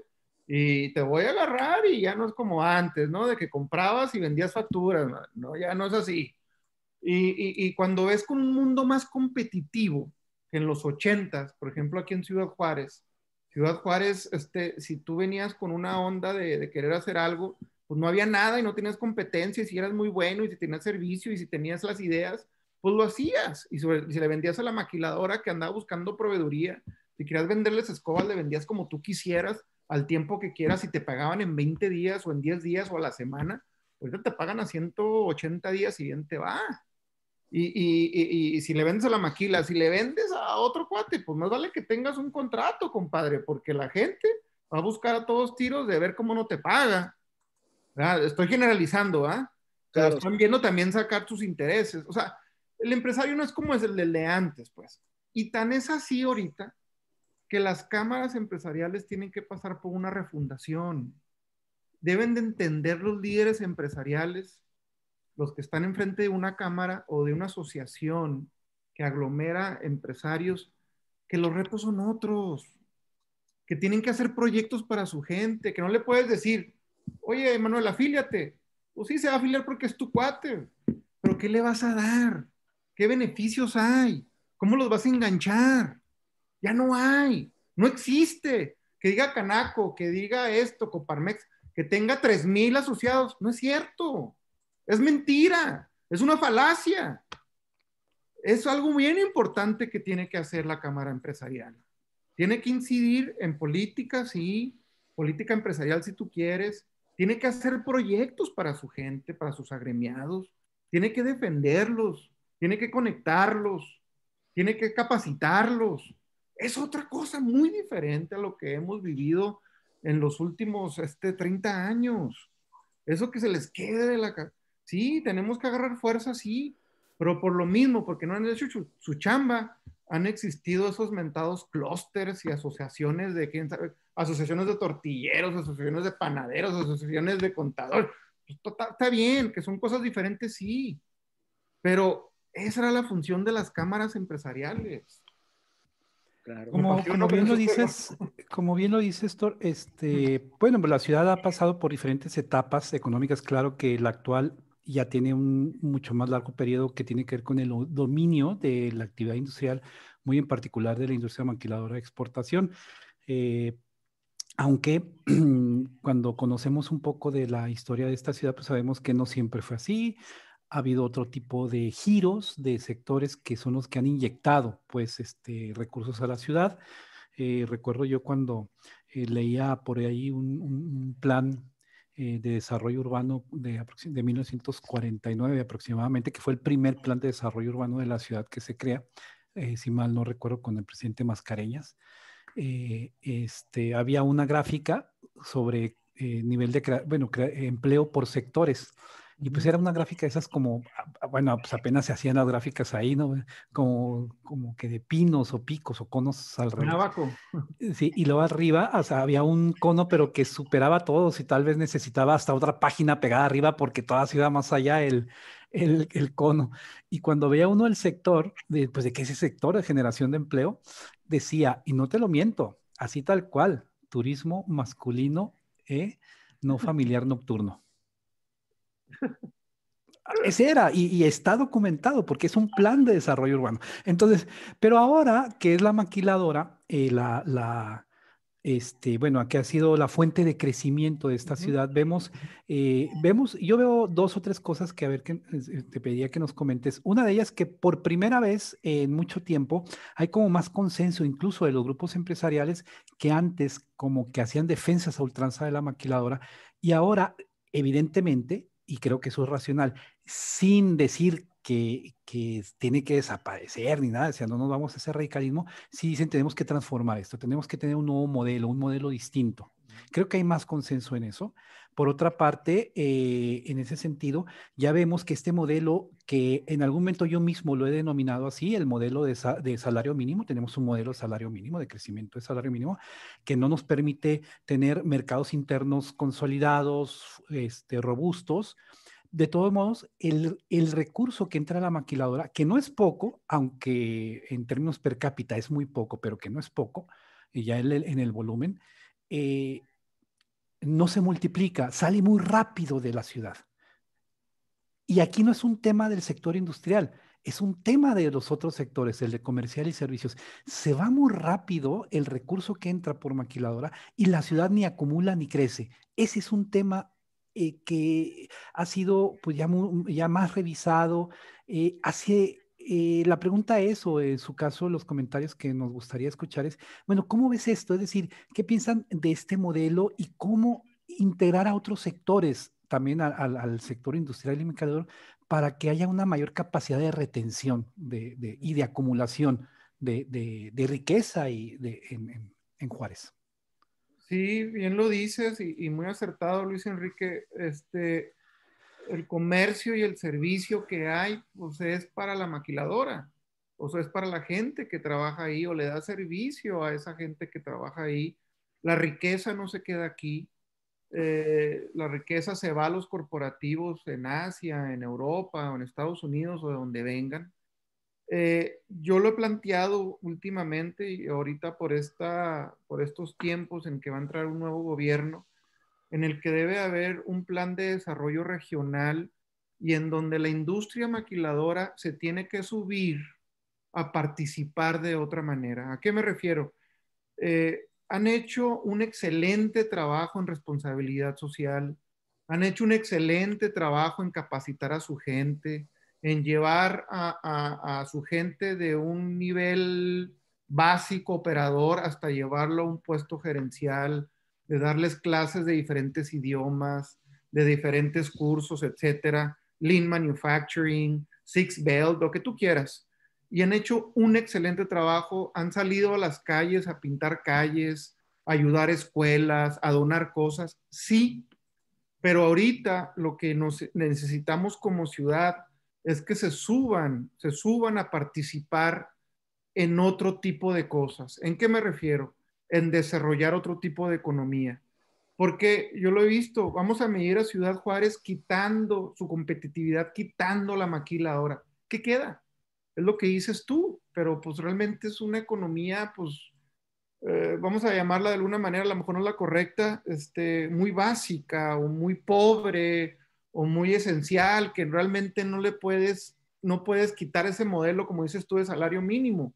S5: y te voy a agarrar y ya no es como antes, ¿no? De que comprabas y vendías facturas, ¿no? Ya no es así. Y, y, cuando ves con un mundo más competitivo que en los ochentas, por ejemplo, aquí en Ciudad Juárez, Ciudad Juárez, este, si tú venías con una onda de, querer hacer algo, pues no había nada y no tenías competencia, y si eras muy bueno y si tenías servicio y si tenías las ideas, pues lo hacías. Y, si le vendías a la maquiladora que andaba buscando proveeduría, si querías venderles escobas, le vendías como tú quisieras, al tiempo que quieras y te pagaban en 20 días o en 10 días o a la semana, ahorita te pagan a 180 días y bien te va. Y, y, y, si le vendes a la maquila, si le vendes a otro cuate, pues más vale que tengas un contrato, compadre, porque la gente va a buscar a todos tiros de ver cómo no te paga. Estoy generalizando, ¿ah? están viendo también sacar tus intereses. O sea, el empresario no es como es el de antes, pues. Y tan es así ahorita que las cámaras empresariales tienen que pasar por una refundación. Deben de entender los líderes empresariales, los que están enfrente de una cámara o de una asociación que aglomera empresarios, que los retos son otros, que tienen que hacer proyectos para su gente, que no le puedes decir, oye, Manuel, afíliate. Pues sí, se va a afiliar porque es tu cuate, pero ¿qué le vas a dar? ¿Qué beneficios hay? ¿Cómo los vas a enganchar? Ya no hay, no existe. Que diga Canaco, que diga esto, Coparmex, que tenga 3 mil asociados, no es cierto. Es mentira, es una falacia. Es algo bien importante que tiene que hacer la Cámara Empresarial. Tiene que incidir en política, sí, política empresarial si tú quieres. Tiene que hacer proyectos para su gente, para sus agremiados. Tiene que defenderlos, tiene que conectarlos, tiene que capacitarlos. Es otra cosa muy diferente a lo que hemos vivido en los últimos este, 30 años. Eso que se les quede de la... Sí, tenemos que agarrar fuerza, sí, pero por lo mismo, porque no han hecho su, chamba, han existido esos mentados clústeres y asociaciones de, quién sabe, asociaciones de tortilleros, asociaciones de panaderos, asociaciones de contadores. Pues, está bien, que son cosas diferentes, sí, pero esa era la función de las cámaras empresariales.
S4: Como, bien lo dices, como bien lo dices, Thor, este, bueno, pues la ciudad ha pasado por diferentes etapas económicas. Claro que la actual ya tiene un mucho más largo periodo que tiene que ver con el dominio de la actividad industrial, muy en particular de la industria maquiladora de exportación. Eh, aunque [clears throat] cuando conocemos un poco de la historia de esta ciudad, pues sabemos que no siempre fue así ha habido otro tipo de giros de sectores que son los que han inyectado pues este, recursos a la ciudad. Eh, recuerdo yo cuando eh, leía por ahí un, plan eh, de desarrollo urbano de, de 1949 aproximadamente, que fue el primer plan de desarrollo urbano de la ciudad que se crea, si mal no recuerdo, con el presidente Mascareñas. este, había una gráfica sobre nivel de, bueno, empleo por sectores. Y pues era una gráfica de esas como, bueno, pues apenas se hacían las gráficas ahí, ¿no? Como, como que de pinos o picos o conos alrededor. [laughs] Eh, sí, y luego arriba, o sea, había un cono, pero que superaba a todos y tal vez necesitaba hasta otra página pegada arriba porque toda ciudad más allá el, el, el, cono. Y cuando veía uno el sector, de, pues de que ese sector de generación de empleo, decía, y no te lo miento, así tal cual, turismo masculino, eh, no [laughs] familiar nocturno. Ese era, y, está documentado porque es un plan de desarrollo urbano. Entonces, pero ahora que es la maquiladora, eh, la, la, este, bueno, que ha sido la fuente de crecimiento de esta ciudad, vemos, eh, vemos, yo veo dos o tres cosas que a ver, que eh, te pediría que nos comentes. Una de ellas que por primera vez en mucho tiempo hay como más consenso incluso de los grupos empresariales que antes como que hacían defensas a ultranza de la maquiladora y ahora evidentemente y creo que eso es racional, sin decir que, que, tiene que desaparecer ni nada, o sea, no nos vamos a ese radicalismo, sí dicen tenemos que transformar esto, tenemos que tener un nuevo modelo, un modelo distinto. Creo que hay más consenso en eso. Por otra parte, eh, en ese sentido, ya vemos que este modelo, que en algún momento yo mismo lo he denominado así, el modelo de, salario mínimo, tenemos un modelo de salario mínimo, de crecimiento de salario mínimo, que no nos permite tener mercados internos consolidados, este, robustos. De todos modos, el, recurso que entra a la maquiladora, que no es poco, aunque en términos per cápita es muy poco, pero que no es poco, ya en el, en el volumen, eh, no se multiplica, sale muy rápido de la ciudad. Y aquí no es un tema del sector industrial, es un tema de los otros sectores, el de comercial y servicios. Se va muy rápido el recurso que entra por maquiladora y la ciudad ni acumula ni crece. Ese es un tema eh, que ha sido pues, ya, ya más revisado. Eh, hace la pregunta es, o en su caso, los comentarios que nos gustaría escuchar es, bueno, ¿cómo ves esto? Es decir, ¿qué piensan de este modelo y cómo integrar a otros sectores, también al sector industrial y mercador, para que haya una mayor capacidad de retención y de acumulación de, riqueza y en, Juárez?
S5: Sí, bien lo dices y, y, muy acertado, Luis Enrique. Este, el comercio y el servicio que hay, pues es para la maquiladora, o sea, es para la gente que trabaja ahí o le da servicio a esa gente que trabaja ahí. La riqueza no se queda aquí. Eh, la riqueza se va a los corporativos en Asia, en Europa o en Estados Unidos o de donde vengan. Eh, yo lo he planteado últimamente y ahorita por, esta, por estos tiempos en que va a entrar un nuevo gobierno, en el que debe haber un plan de desarrollo regional y en donde la industria maquiladora se tiene que subir a participar de otra manera. ¿A qué me refiero? Eh, han hecho un excelente trabajo en responsabilidad social, han hecho un excelente trabajo en capacitar a su gente, en llevar a, su gente de un nivel básico operador hasta llevarlo a un puesto gerencial, de darles clases de diferentes idiomas, de diferentes cursos, etcétera, lean manufacturing, six belt, lo que tú quieras. Y han hecho un excelente trabajo, han salido a las calles a pintar calles, a ayudar escuelas, a donar cosas, sí, pero ahorita lo que nos necesitamos como ciudad es que se suban, se suban a participar en otro tipo de cosas. ¿En qué me refiero? En desarrollar otro tipo de economía. Porque yo lo he visto, vamos a medir a Ciudad Juárez quitando su competitividad, quitando la maquila ahora. ¿Qué queda? Es lo que dices tú, pero pues realmente es una economía, pues, eh, vamos a llamarla de alguna manera, a lo mejor no la correcta, este, muy básica o muy pobre o muy esencial que realmente no le puedes, no puedes quitar ese modelo, como dices tú, de salario mínimo.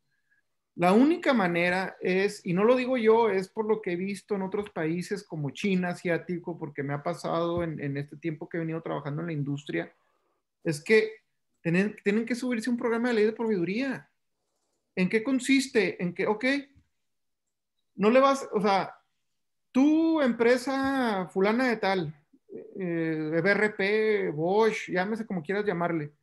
S5: La única manera es, y no lo digo yo, es por lo que he visto en otros países como China, asiático, porque me ha pasado en, este tiempo que he venido trabajando en la industria, es que tienen, tienen que subirse un programa de ley de proveeduría. ¿En qué consiste? En que, ok, no le vas, o sea, tu empresa fulana de tal, eh, BRP, Bosch, llámese como quieras llamarle.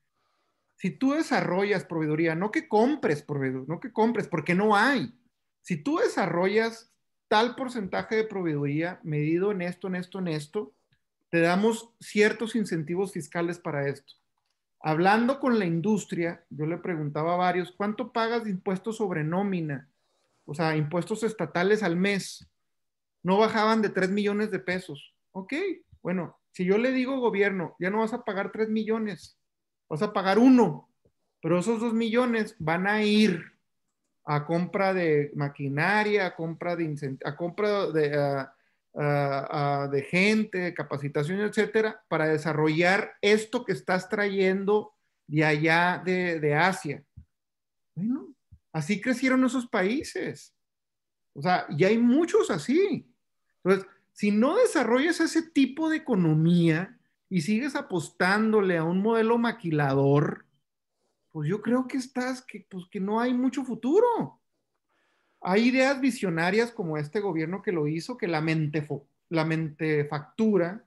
S5: Si tú desarrollas proveeduría, no que compres proveedor, no que compres, porque no hay. Si tú desarrollas tal porcentaje de proveeduría medido en esto, en esto, en esto, te damos ciertos incentivos fiscales para esto. Hablando con la industria, yo le preguntaba a varios, ¿cuánto pagas de impuestos sobre nómina? O sea, impuestos estatales al mes. No bajaban de 3 millones de pesos. Ok, bueno, si yo le digo gobierno, ya no vas a pagar 3 millones, vas a pagar uno, pero esos 2 millones van a ir a compra de maquinaria, a compra de, a compra de, de gente, capacitación, etcétera, para desarrollar esto que estás trayendo de allá de, de Asia. Bueno, así crecieron esos países. O sea, y hay muchos así. Entonces, si no desarrollas ese tipo de economía y sigues apostándole a un modelo maquilador, pues yo creo que estás, que, pues que no hay mucho futuro. Hay ideas visionarias como este gobierno que lo hizo, que la mente, la mente factura,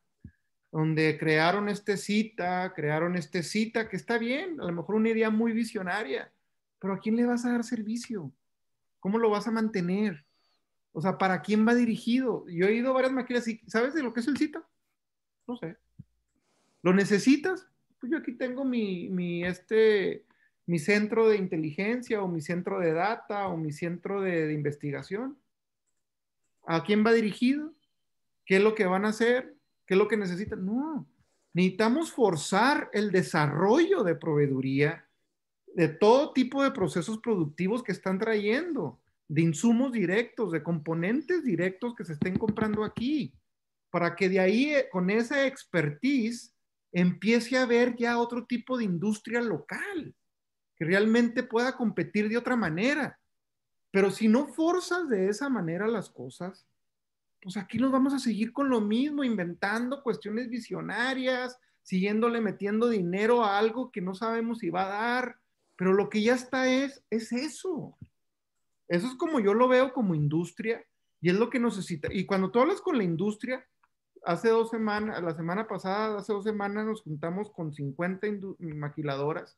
S5: donde crearon este cita, crearon este cita, que está bien, a lo mejor una idea muy visionaria, pero ¿a quién le vas a dar servicio? ¿Cómo lo vas a mantener? O sea, ¿para quién va dirigido? Yo he ido a varias máquinas y ¿sabes de lo que es el cita? No sé. ¿Lo necesitas? Pues yo aquí tengo mi, mi, este, mi centro de inteligencia o mi centro de data o mi centro de, de investigación. ¿A quién va dirigido? ¿Qué es lo que van a hacer? ¿Qué es lo que necesitan? No. Necesitamos forzar el desarrollo de proveeduría de todo tipo de procesos productivos que están trayendo de insumos directos, de componentes directos que se estén comprando aquí, para que de ahí, eh, con esa expertise, empiece a haber ya otro tipo de industria local, que realmente pueda competir de otra manera. Pero si no forzas de esa manera las cosas, pues aquí nos vamos a seguir con lo mismo, inventando cuestiones visionarias, siguiéndole metiendo dinero a algo que no sabemos si va a dar, pero lo que ya está es, es eso. Eso es como yo lo veo como industria y es lo que necesita. Y cuando tú hablas con la industria, hace dos semanas, la semana pasada, hace dos semanas nos juntamos con 50 maquiladoras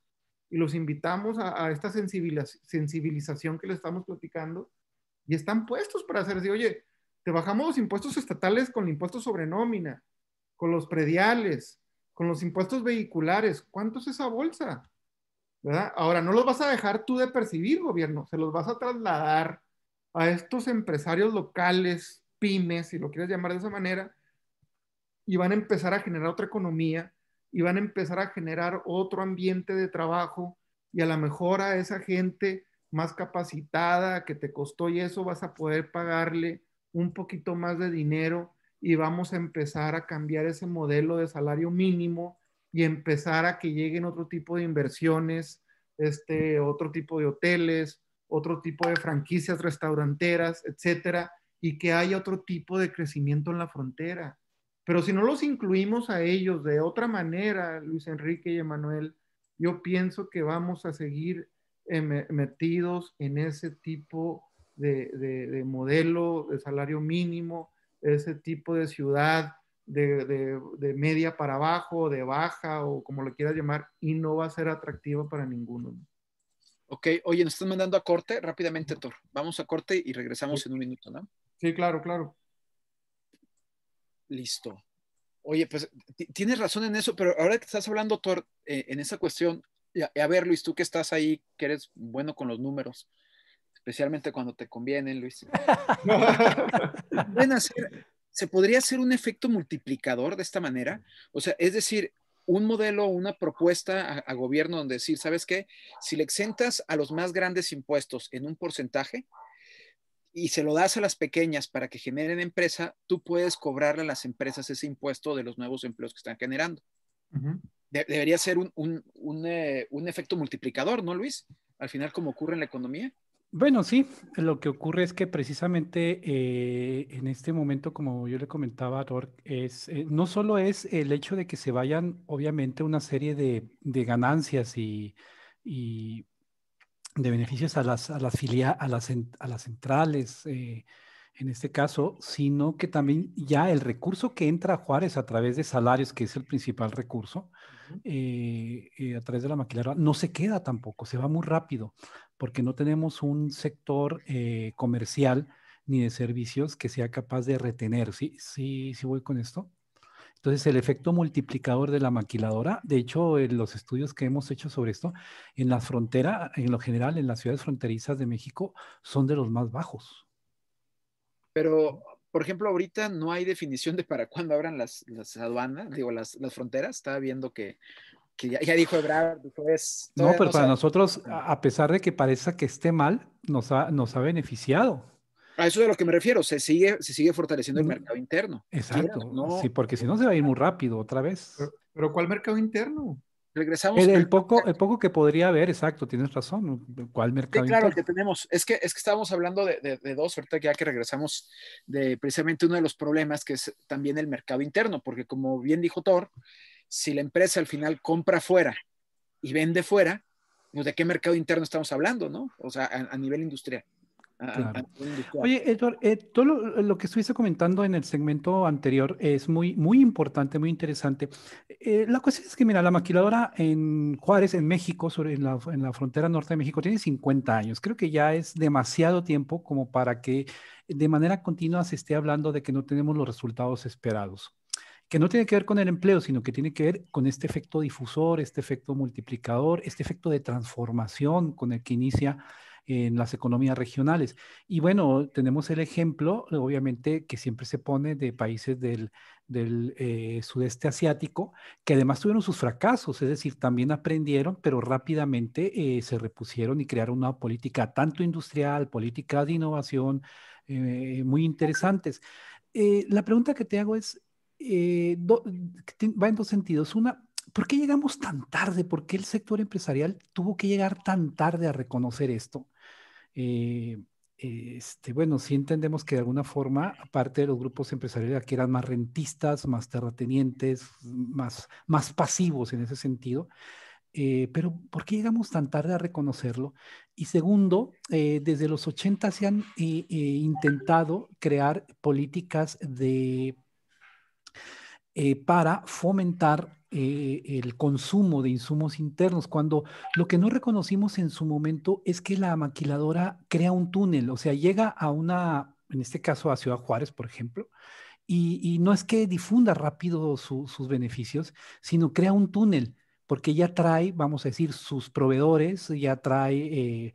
S5: y los invitamos a, esta sensibilización que le estamos platicando y están puestos para hacer así, oye, te bajamos los impuestos estatales con el impuesto sobre nómina, con los prediales, con los impuestos vehiculares. ¿Cuánto es esa bolsa? ¿Verdad? Ahora, no los vas a dejar tú de percibir, gobierno, se los vas a trasladar a estos empresarios locales, pymes, si lo quieres llamar de esa manera, y van a empezar a generar otra economía, y van a empezar a generar otro ambiente de trabajo, y a lo mejor a esa gente más capacitada que te costó y eso vas a poder pagarle un poquito más de dinero y vamos a empezar a cambiar ese modelo de salario mínimo y empezar a que lleguen otro tipo de inversiones, este, otro tipo de hoteles, otro tipo de franquicias restauranteras, etcétera, y que haya otro tipo de crecimiento en la frontera. Pero si no los incluimos a ellos de otra manera, Luis Enrique y Emanuel, yo pienso que vamos a seguir eh, metidos en ese tipo de, modelo de salario mínimo, ese tipo de ciudad de, media para abajo, de baja o como lo quieras llamar, y no va a ser atractivo para ninguno.
S3: Ok, oye, nos están mandando a corte rápidamente, Thor. Vamos a corte y regresamos en un minuto, ¿no?
S5: Sí, claro, claro.
S3: Listo. Oye, pues tienes razón en eso, pero ahora que estás hablando, Thor, eh, en esa cuestión, a, ver, Luis, tú que estás ahí, que eres bueno con los números, especialmente cuando te convienen, Luis. ¿Se podría hacer un efecto multiplicador de esta manera? O sea, es decir, un modelo, una propuesta a, gobierno donde decir, ¿sabes qué? Si le exentas a los más grandes impuestos en un porcentaje y se lo das a las pequeñas para que generen empresa, tú puedes cobrarle a las empresas ese impuesto de los nuevos empleos que están generando. debería ser un, un, eh, un efecto multiplicador, ¿no, Luis? Al final, como ocurre en la economía.
S4: Bueno, sí, lo que ocurre es que precisamente eh, en este momento, como yo le comentaba a Thor, es, eh, no solo es el hecho de que se vayan, obviamente, una serie de, ganancias y, de beneficios a las, a las, a las, a las centrales, eh, en este caso, sino que también ya el recurso que entra a Juárez a través de salarios, que es el principal recurso, a través de la maquiladora, no se queda tampoco, se va muy rápido porque no tenemos un sector eh, comercial ni de servicios que sea capaz de retener. ¿Sí? ¿Sí? ¿Sí voy con esto? Entonces, el efecto multiplicador de la maquiladora, de hecho, en los estudios que hemos hecho sobre esto, en la frontera, en lo general, en las ciudades fronterizas de México, son de los más bajos.
S3: Pero, por ejemplo, ahorita no hay definición de para cuándo abran las, aduanas, digo, las, las fronteras. Estaba viendo que ya, dijo Ebrard,
S4: No, pero para nosotros, a pesar de que parezca que esté mal, nos ha, nos ha beneficiado.
S3: A eso es a lo que me refiero, se sigue, se sigue fortaleciendo el mercado interno.
S4: Exacto, sí, porque si no se va a ir muy rápido otra vez.
S5: Pero, ¿cuál mercado interno?
S3: Regresamos.
S4: El, poco, el poco que podría haber, exacto, tienes razón. ¿Cuál mercado
S3: sí, claro, que tenemos. Es que, es que estábamos hablando de, de, dos, ahorita ya que regresamos de precisamente uno de los problemas que es también el mercado interno, porque como bien dijo Thor, si la empresa al final compra fuera y vende fuera, pues de qué mercado interno estamos hablando, ¿no? O sea, a, nivel industrial.
S4: Oye, Edward, eh, todo lo, que estuviste comentando en el segmento anterior es muy, muy importante, muy interesante. Eh, la cuestión es que, mira, la maquiladora en Juárez, en México, sobre, en, la, en la frontera norte de México, tiene 50 años. Creo que ya es demasiado tiempo como para que de manera continua se esté hablando de que no tenemos los resultados esperados que no tiene que ver con el empleo, sino que tiene que ver con este efecto difusor, este efecto multiplicador, este efecto de transformación con el que inicia en las economías regionales. Y bueno, tenemos el ejemplo, obviamente, que siempre se pone de países del, eh, sudeste asiático, que además tuvieron sus fracasos, es decir, también aprendieron, pero rápidamente eh, se repusieron y crearon una política tanto industrial, política de innovación, eh, muy interesantes. la pregunta que te hago es, eh, va en dos sentidos. Una, ¿por qué llegamos tan tarde? ¿Por qué el sector empresarial tuvo que llegar tan tarde a reconocer esto? Eh, este, bueno, sí entendemos que de alguna forma, aparte de los grupos empresariales que eran más rentistas, más terratenientes, más, más pasivos en ese sentido, eh, pero ¿por qué llegamos tan tarde a reconocerlo? Y segundo, desde los 80 se han intentado crear políticas de eh, para fomentar eh, el consumo de insumos internos, cuando lo que no reconocimos en su momento es que la maquiladora crea un túnel, o sea, llega a una, en este caso a Ciudad Juárez, por ejemplo, y, no es que difunda rápido sus beneficios, sino crea un túnel, porque ya trae, vamos a decir, sus proveedores, ya trae, eh,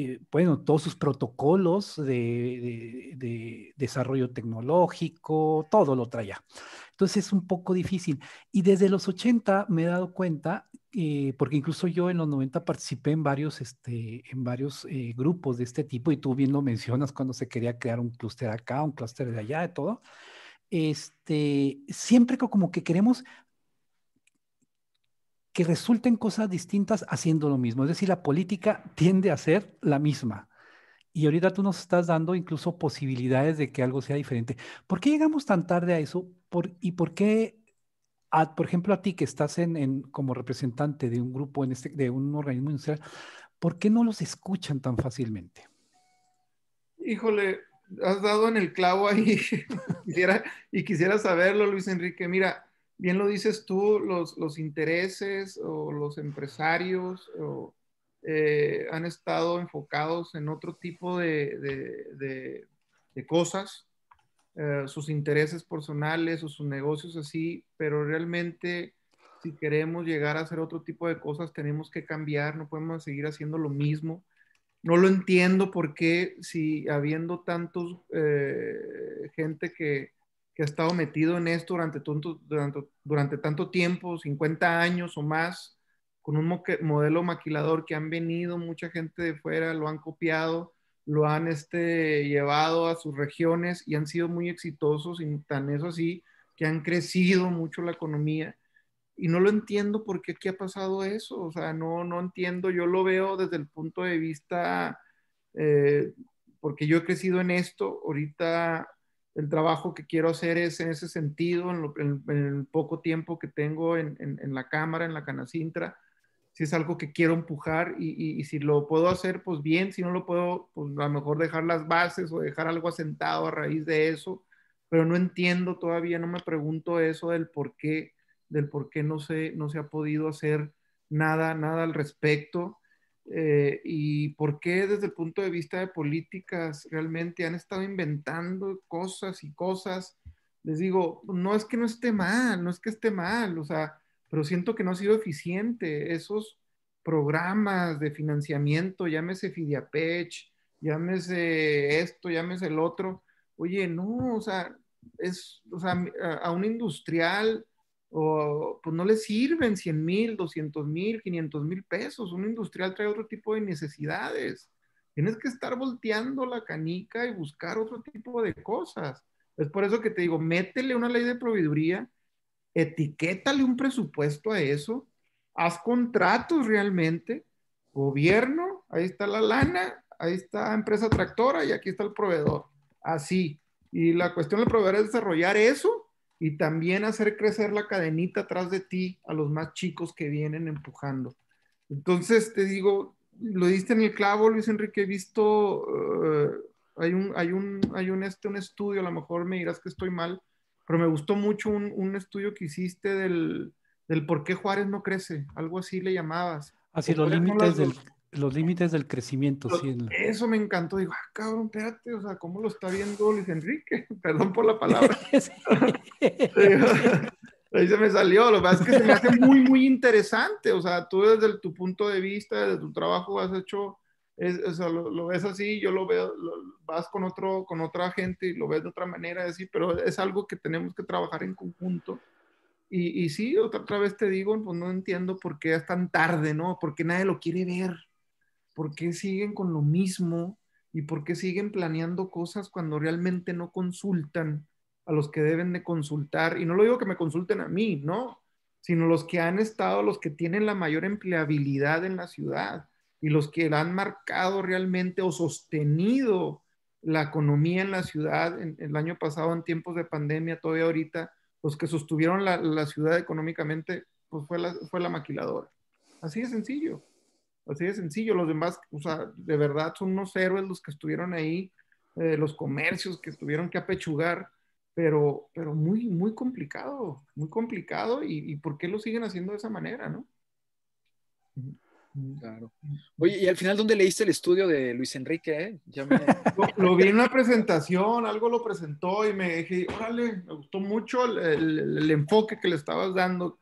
S4: eh, bueno, todos sus protocolos de, desarrollo tecnológico, todo lo trae ya. Entonces es un poco difícil. Y desde los 80 me he dado cuenta, eh, porque incluso yo en los 90 participé en varios, este, en varios grupos de este tipo, y tú bien lo mencionas cuando se quería crear un clúster acá, un clúster de allá, de todo este, siempre como que queremos que resulten cosas distintas haciendo lo mismo. Es decir, la política tiende a ser la misma. Y ahorita tú nos estás dando incluso posibilidades de que algo sea diferente. ¿Por qué llegamos tan tarde a eso? ¿Y por qué, por ejemplo, a ti que estás en, como representante de un grupo, en este, de un organismo industrial, ¿por qué no los escuchan tan fácilmente?
S5: Híjole, has dado en el clavo ahí [laughs] y quisiera saberlo, Luis Enrique. Mira, bien lo dices tú, los, intereses o los empresarios eh, han estado enfocados en otro tipo de, cosas, eh, sus intereses personales o sus negocios así, pero realmente si queremos llegar a hacer otro tipo de cosas tenemos que cambiar, no podemos seguir haciendo lo mismo. No lo entiendo porque si habiendo tantos eh, gente que, ha estado metido en esto durante, durante, durante, tanto tiempo, 50 años o más, con un modelo maquilador que han venido mucha gente de fuera, lo han copiado, lo han este, llevado a sus regiones y han sido muy exitosos y tan eso así que han crecido mucho la economía. Y no lo entiendo por qué aquí ha pasado eso, o sea, no, no entiendo, yo lo veo desde el punto de vista, eh, porque yo he crecido en esto, ahorita el trabajo que quiero hacer es en ese sentido, en, el poco tiempo que tengo en, la cámara, en la canacintra, si es algo que quiero empujar y, y, si lo puedo hacer, pues bien, si no lo puedo, pues a lo mejor dejar las bases o dejar algo asentado a raíz de eso, pero no entiendo todavía, no me pregunto eso del por qué del por qué no se, no se ha podido hacer nada, nada al respecto. Eh, y por qué desde el punto de vista de políticas realmente han estado inventando cosas y cosas. Les digo, no es que no esté mal, no es que esté mal, o sea, pero siento que no ha sido eficiente. Esos programas de financiamiento, llámese Fidiapech, llámese esto, llámese el otro. Oye, no, o sea, es, o sea, a un industrial o pues no le sirven 100 mil, 200 mil, 500 mil pesos. Un industrial trae otro tipo de necesidades. Tienes que estar volteando la canica y buscar otro tipo de cosas. Es por eso que te digo, métele una ley de proveeduría, etiquétale un presupuesto a eso, haz contratos realmente, gobierno, ahí está la lana, ahí está empresa tractora y aquí está el proveedor. Así. Y la cuestión del proveedor es desarrollar eso y también hacer crecer la cadenita atrás de ti a los más chicos que vienen empujando. Entonces, te digo, lo diste en el clavo, Luis Enrique, he visto, eh, hay, un, hay, un, hay un, este, un estudio, a lo mejor me dirás que estoy mal, pero me gustó mucho un, un estudio que hiciste del, del, por qué Juárez no crece, algo así le llamabas.
S4: Así, los límites del, los límites del crecimiento, sí.
S5: Eso me encantó. Digo, ah, cabrón, espérate, o sea, ¿cómo lo está viendo Luis Enrique? [laughs] Perdón por la palabra. [laughs] Ahí se me salió. Lo que pasa es que se me hace muy, muy interesante. O sea, tú desde tu punto de vista, desde tu trabajo, has hecho, o sea, lo, ves así, yo lo veo, vas con, otro, con otra gente y lo ves de otra manera, así, pero es algo que tenemos que trabajar en conjunto. Y, y sí, otra, otra vez te digo, pues no entiendo por qué es tan tarde, ¿no? Porque nadie lo quiere ver ¿Por qué siguen con lo mismo? ¿Y por qué siguen planeando cosas cuando realmente no consultan a los que deben de consultar? Y no lo digo que me consulten a mí, no, sino los que han estado, los que tienen la mayor empleabilidad en la ciudad y los que han marcado realmente o sostenido la economía en la ciudad en, el año pasado en tiempos de pandemia, todavía ahorita, los que sostuvieron la, ciudad económicamente, pues fue la, fue la maquiladora. Así de sencillo. Así de sencillo, los demás, o sea, de verdad son unos héroes los que estuvieron ahí, eh, los comercios que tuvieron que apechugar, pero, pero muy, muy complicado, muy complicado, y, y, por qué lo siguen haciendo de esa manera, ¿no?
S3: Claro. Oye, y al final, ¿dónde leíste el estudio de Luis Enrique? Eh? Ya me... [laughs]
S5: lo, lo, vi en una presentación, algo lo presentó y me dije, órale, me gustó mucho el, el, el, enfoque que le estabas dando,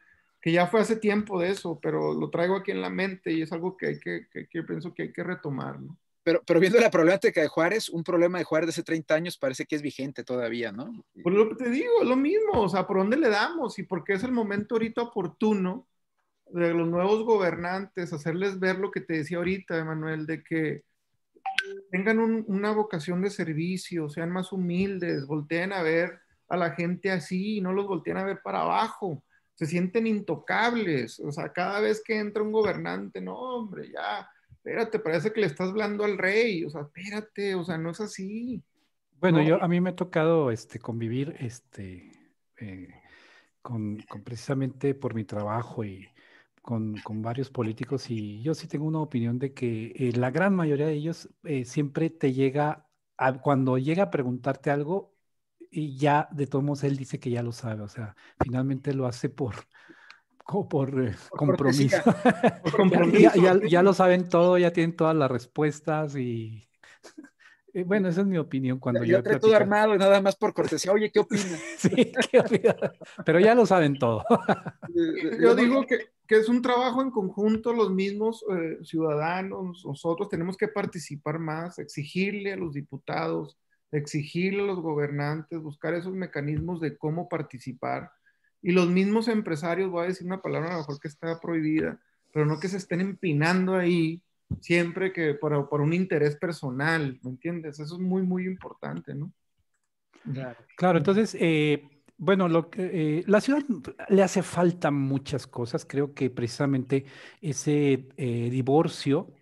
S5: que ya fue hace tiempo de eso, pero lo traigo aquí en la mente y es algo que, hay que, que, que pienso que hay que retomar. ¿no?
S3: Pero, pero viendo la problemática de Juárez, un problema de Juárez de hace 30 años parece que es vigente todavía, ¿no?
S5: Pues lo que te digo, es lo mismo, o sea, ¿por dónde le damos? Y porque es el momento ahorita oportuno de los nuevos gobernantes, hacerles ver lo que te decía ahorita, Emanuel, de que tengan un, una vocación de servicio, sean más humildes, volteen a ver a la gente así, no los volteen a ver para abajo, se sienten intocables, o sea, cada vez que entra un gobernante, no, hombre, ya, espérate, parece que le estás hablando al rey, o sea, espérate, o sea, no es así.
S4: Bueno,
S5: no.
S4: yo a mí me ha tocado este, convivir este, eh, con, con, precisamente por mi trabajo y con, con, varios políticos y yo sí tengo una opinión de que eh, la gran mayoría de ellos eh, siempre te llega, a, cuando llega a preguntarte algo, y ya de todos modos él dice que ya lo sabe, o sea, finalmente lo hace por, [laughs] por, eh, por compromiso. [laughs] Por [laughs] compromiso. ya, ya, ya, lo saben todo, ya tienen todas las respuestas y eh, bueno, esa es mi opinión cuando
S3: yo. Yo trato de armado y nada más por cortesía. Oye, ¿qué opinas?
S4: sí, ¿qué opinas? Pero ya lo saben todo.
S5: yo digo que, que, es un trabajo en conjunto, los mismos eh, ciudadanos, nosotros tenemos que participar más, exigirle a los diputados, exigirle a los gobernantes, buscar esos mecanismos de cómo participar. Y los mismos empresarios, voy a decir una palabra a lo mejor que está prohibida, pero no que se estén empinando ahí siempre que por, un interés personal, ¿me entiendes? Eso es muy, muy importante, ¿no?
S4: Claro, claro entonces, eh, bueno, lo que, eh, la ciudad le hace falta muchas cosas. Creo que precisamente ese eh, divorcio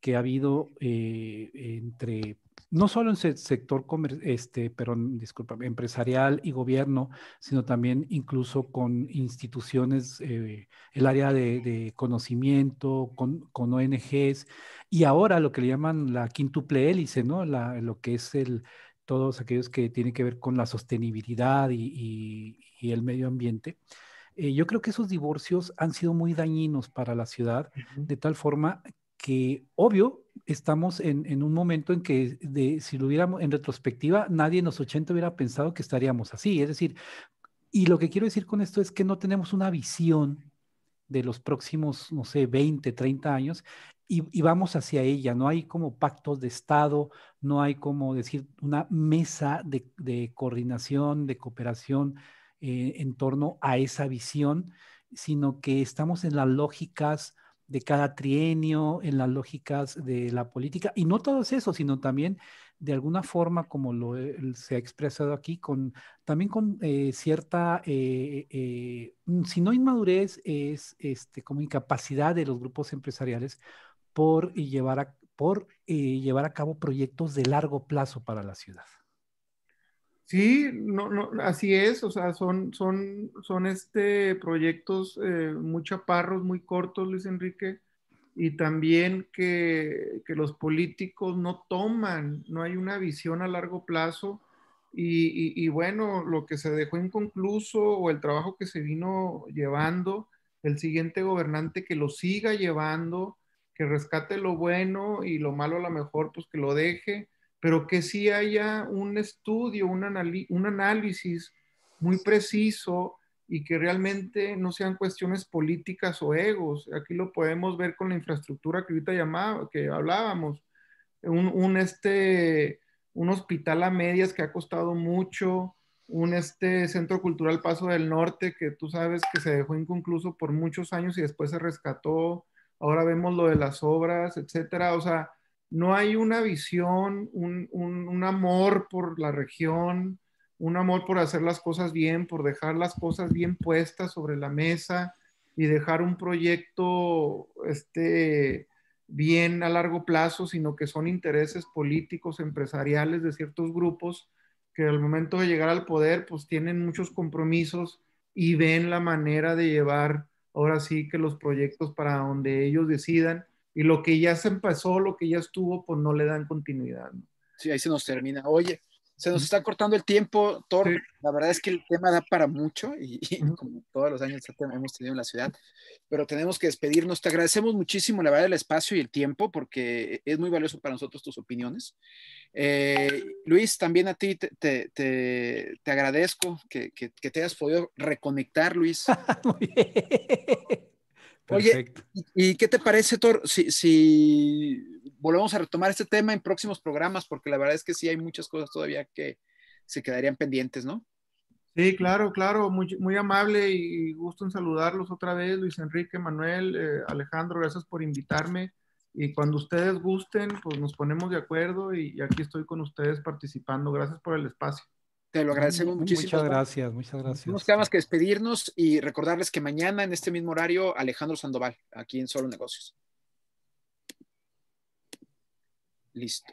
S4: que ha habido eh, entre no solo en el sector este, perdón, disculpa, empresarial y gobierno, sino también incluso con instituciones, eh, el área de, de conocimiento, con, con, ONGs, y ahora lo que le llaman la quintuple hélice, ¿no? La, lo que es el, todos aquellos que tienen que ver con la sostenibilidad y, y, y el medio ambiente. Eh, yo creo que esos divorcios han sido muy dañinos para la ciudad, uh -huh. de tal forma que, obvio, estamos en, en, un momento en que, de, si lo hubiéramos en retrospectiva, nadie en los 80 hubiera pensado que estaríamos así. Es decir, y lo que quiero decir con esto es que no tenemos una visión de los próximos, no sé, 20, 30 años y, y vamos hacia ella. No hay como pactos de Estado, no hay como decir una mesa de, de coordinación, de cooperación eh, en torno a esa visión, sino que estamos en las lógicas de cada trienio, en las lógicas de la política, y no todo es eso, sino también de alguna forma, como lo se ha expresado aquí, con, también con eh, cierta, eh, eh, si no inmadurez, es este, como incapacidad de los grupos empresariales por llevar a, por, llevar a cabo proyectos de largo plazo para la ciudad.
S5: Sí, no, no, así es, o sea, son, son, son este proyectos eh, muy chaparros, muy cortos, Luis Enrique, y también que, que, los políticos no toman, no hay una visión a largo plazo, y, y, y, bueno, lo que se dejó inconcluso o el trabajo que se vino llevando, el siguiente gobernante que lo siga llevando, que rescate lo bueno y lo malo a lo mejor, pues que lo deje pero que sí haya un estudio, un, un, análisis muy preciso y que realmente no sean cuestiones políticas o egos. Aquí lo podemos ver con la infraestructura que ahorita llamaba, que hablábamos. Un, un, este, un hospital a medias que ha costado mucho, un este centro cultural Paso del Norte que tú sabes que se dejó inconcluso por muchos años y después se rescató. Ahora vemos lo de las obras, etcétera. O sea, no hay una visión, un, un, amor por la región, un amor por hacer las cosas bien, por dejar las cosas bien puestas sobre la mesa y dejar un proyecto este, bien a largo plazo, sino que son intereses políticos, empresariales de ciertos grupos que al momento de llegar al poder pues tienen muchos compromisos y ven la manera de llevar ahora sí que los proyectos para donde ellos decidan y lo que ya se empezó, lo que ya estuvo, pues no le dan continuidad. ¿no?
S3: Sí, ahí se nos termina. Oye, Se nos está cortando el tiempo, Thor. La verdad es que el tema da para mucho y, como todos los años hemos tenido en la ciudad, pero tenemos que despedirnos. Te agradecemos muchísimo la verdad el espacio y el tiempo porque es muy valioso para nosotros tus opiniones. Eh, Luis, también a ti te, te, te, agradezco que, que, que, te hayas podido reconectar, Luis. [laughs] muy bien. Oye, ¿y, qué te parece, Thor, si, si, volvemos a retomar este tema en próximos programas? Porque la verdad es que sí hay muchas cosas todavía que se quedarían pendientes, ¿no?
S5: Sí, claro, claro, muy, muy amable y gusto en saludarlos otra vez, Luis Enrique, Manuel, eh, Alejandro, gracias por invitarme. Y cuando ustedes gusten, pues nos ponemos de acuerdo y aquí estoy con ustedes participando. Gracias por el espacio.
S3: Te lo agradecemos muchísimo.
S4: Muchas gracias, muchas gracias.
S3: No nos queda más que despedirnos y recordarles que mañana en este mismo horario Alejandro Sandoval, aquí en Solo Negocios. Listo.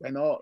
S3: Bueno,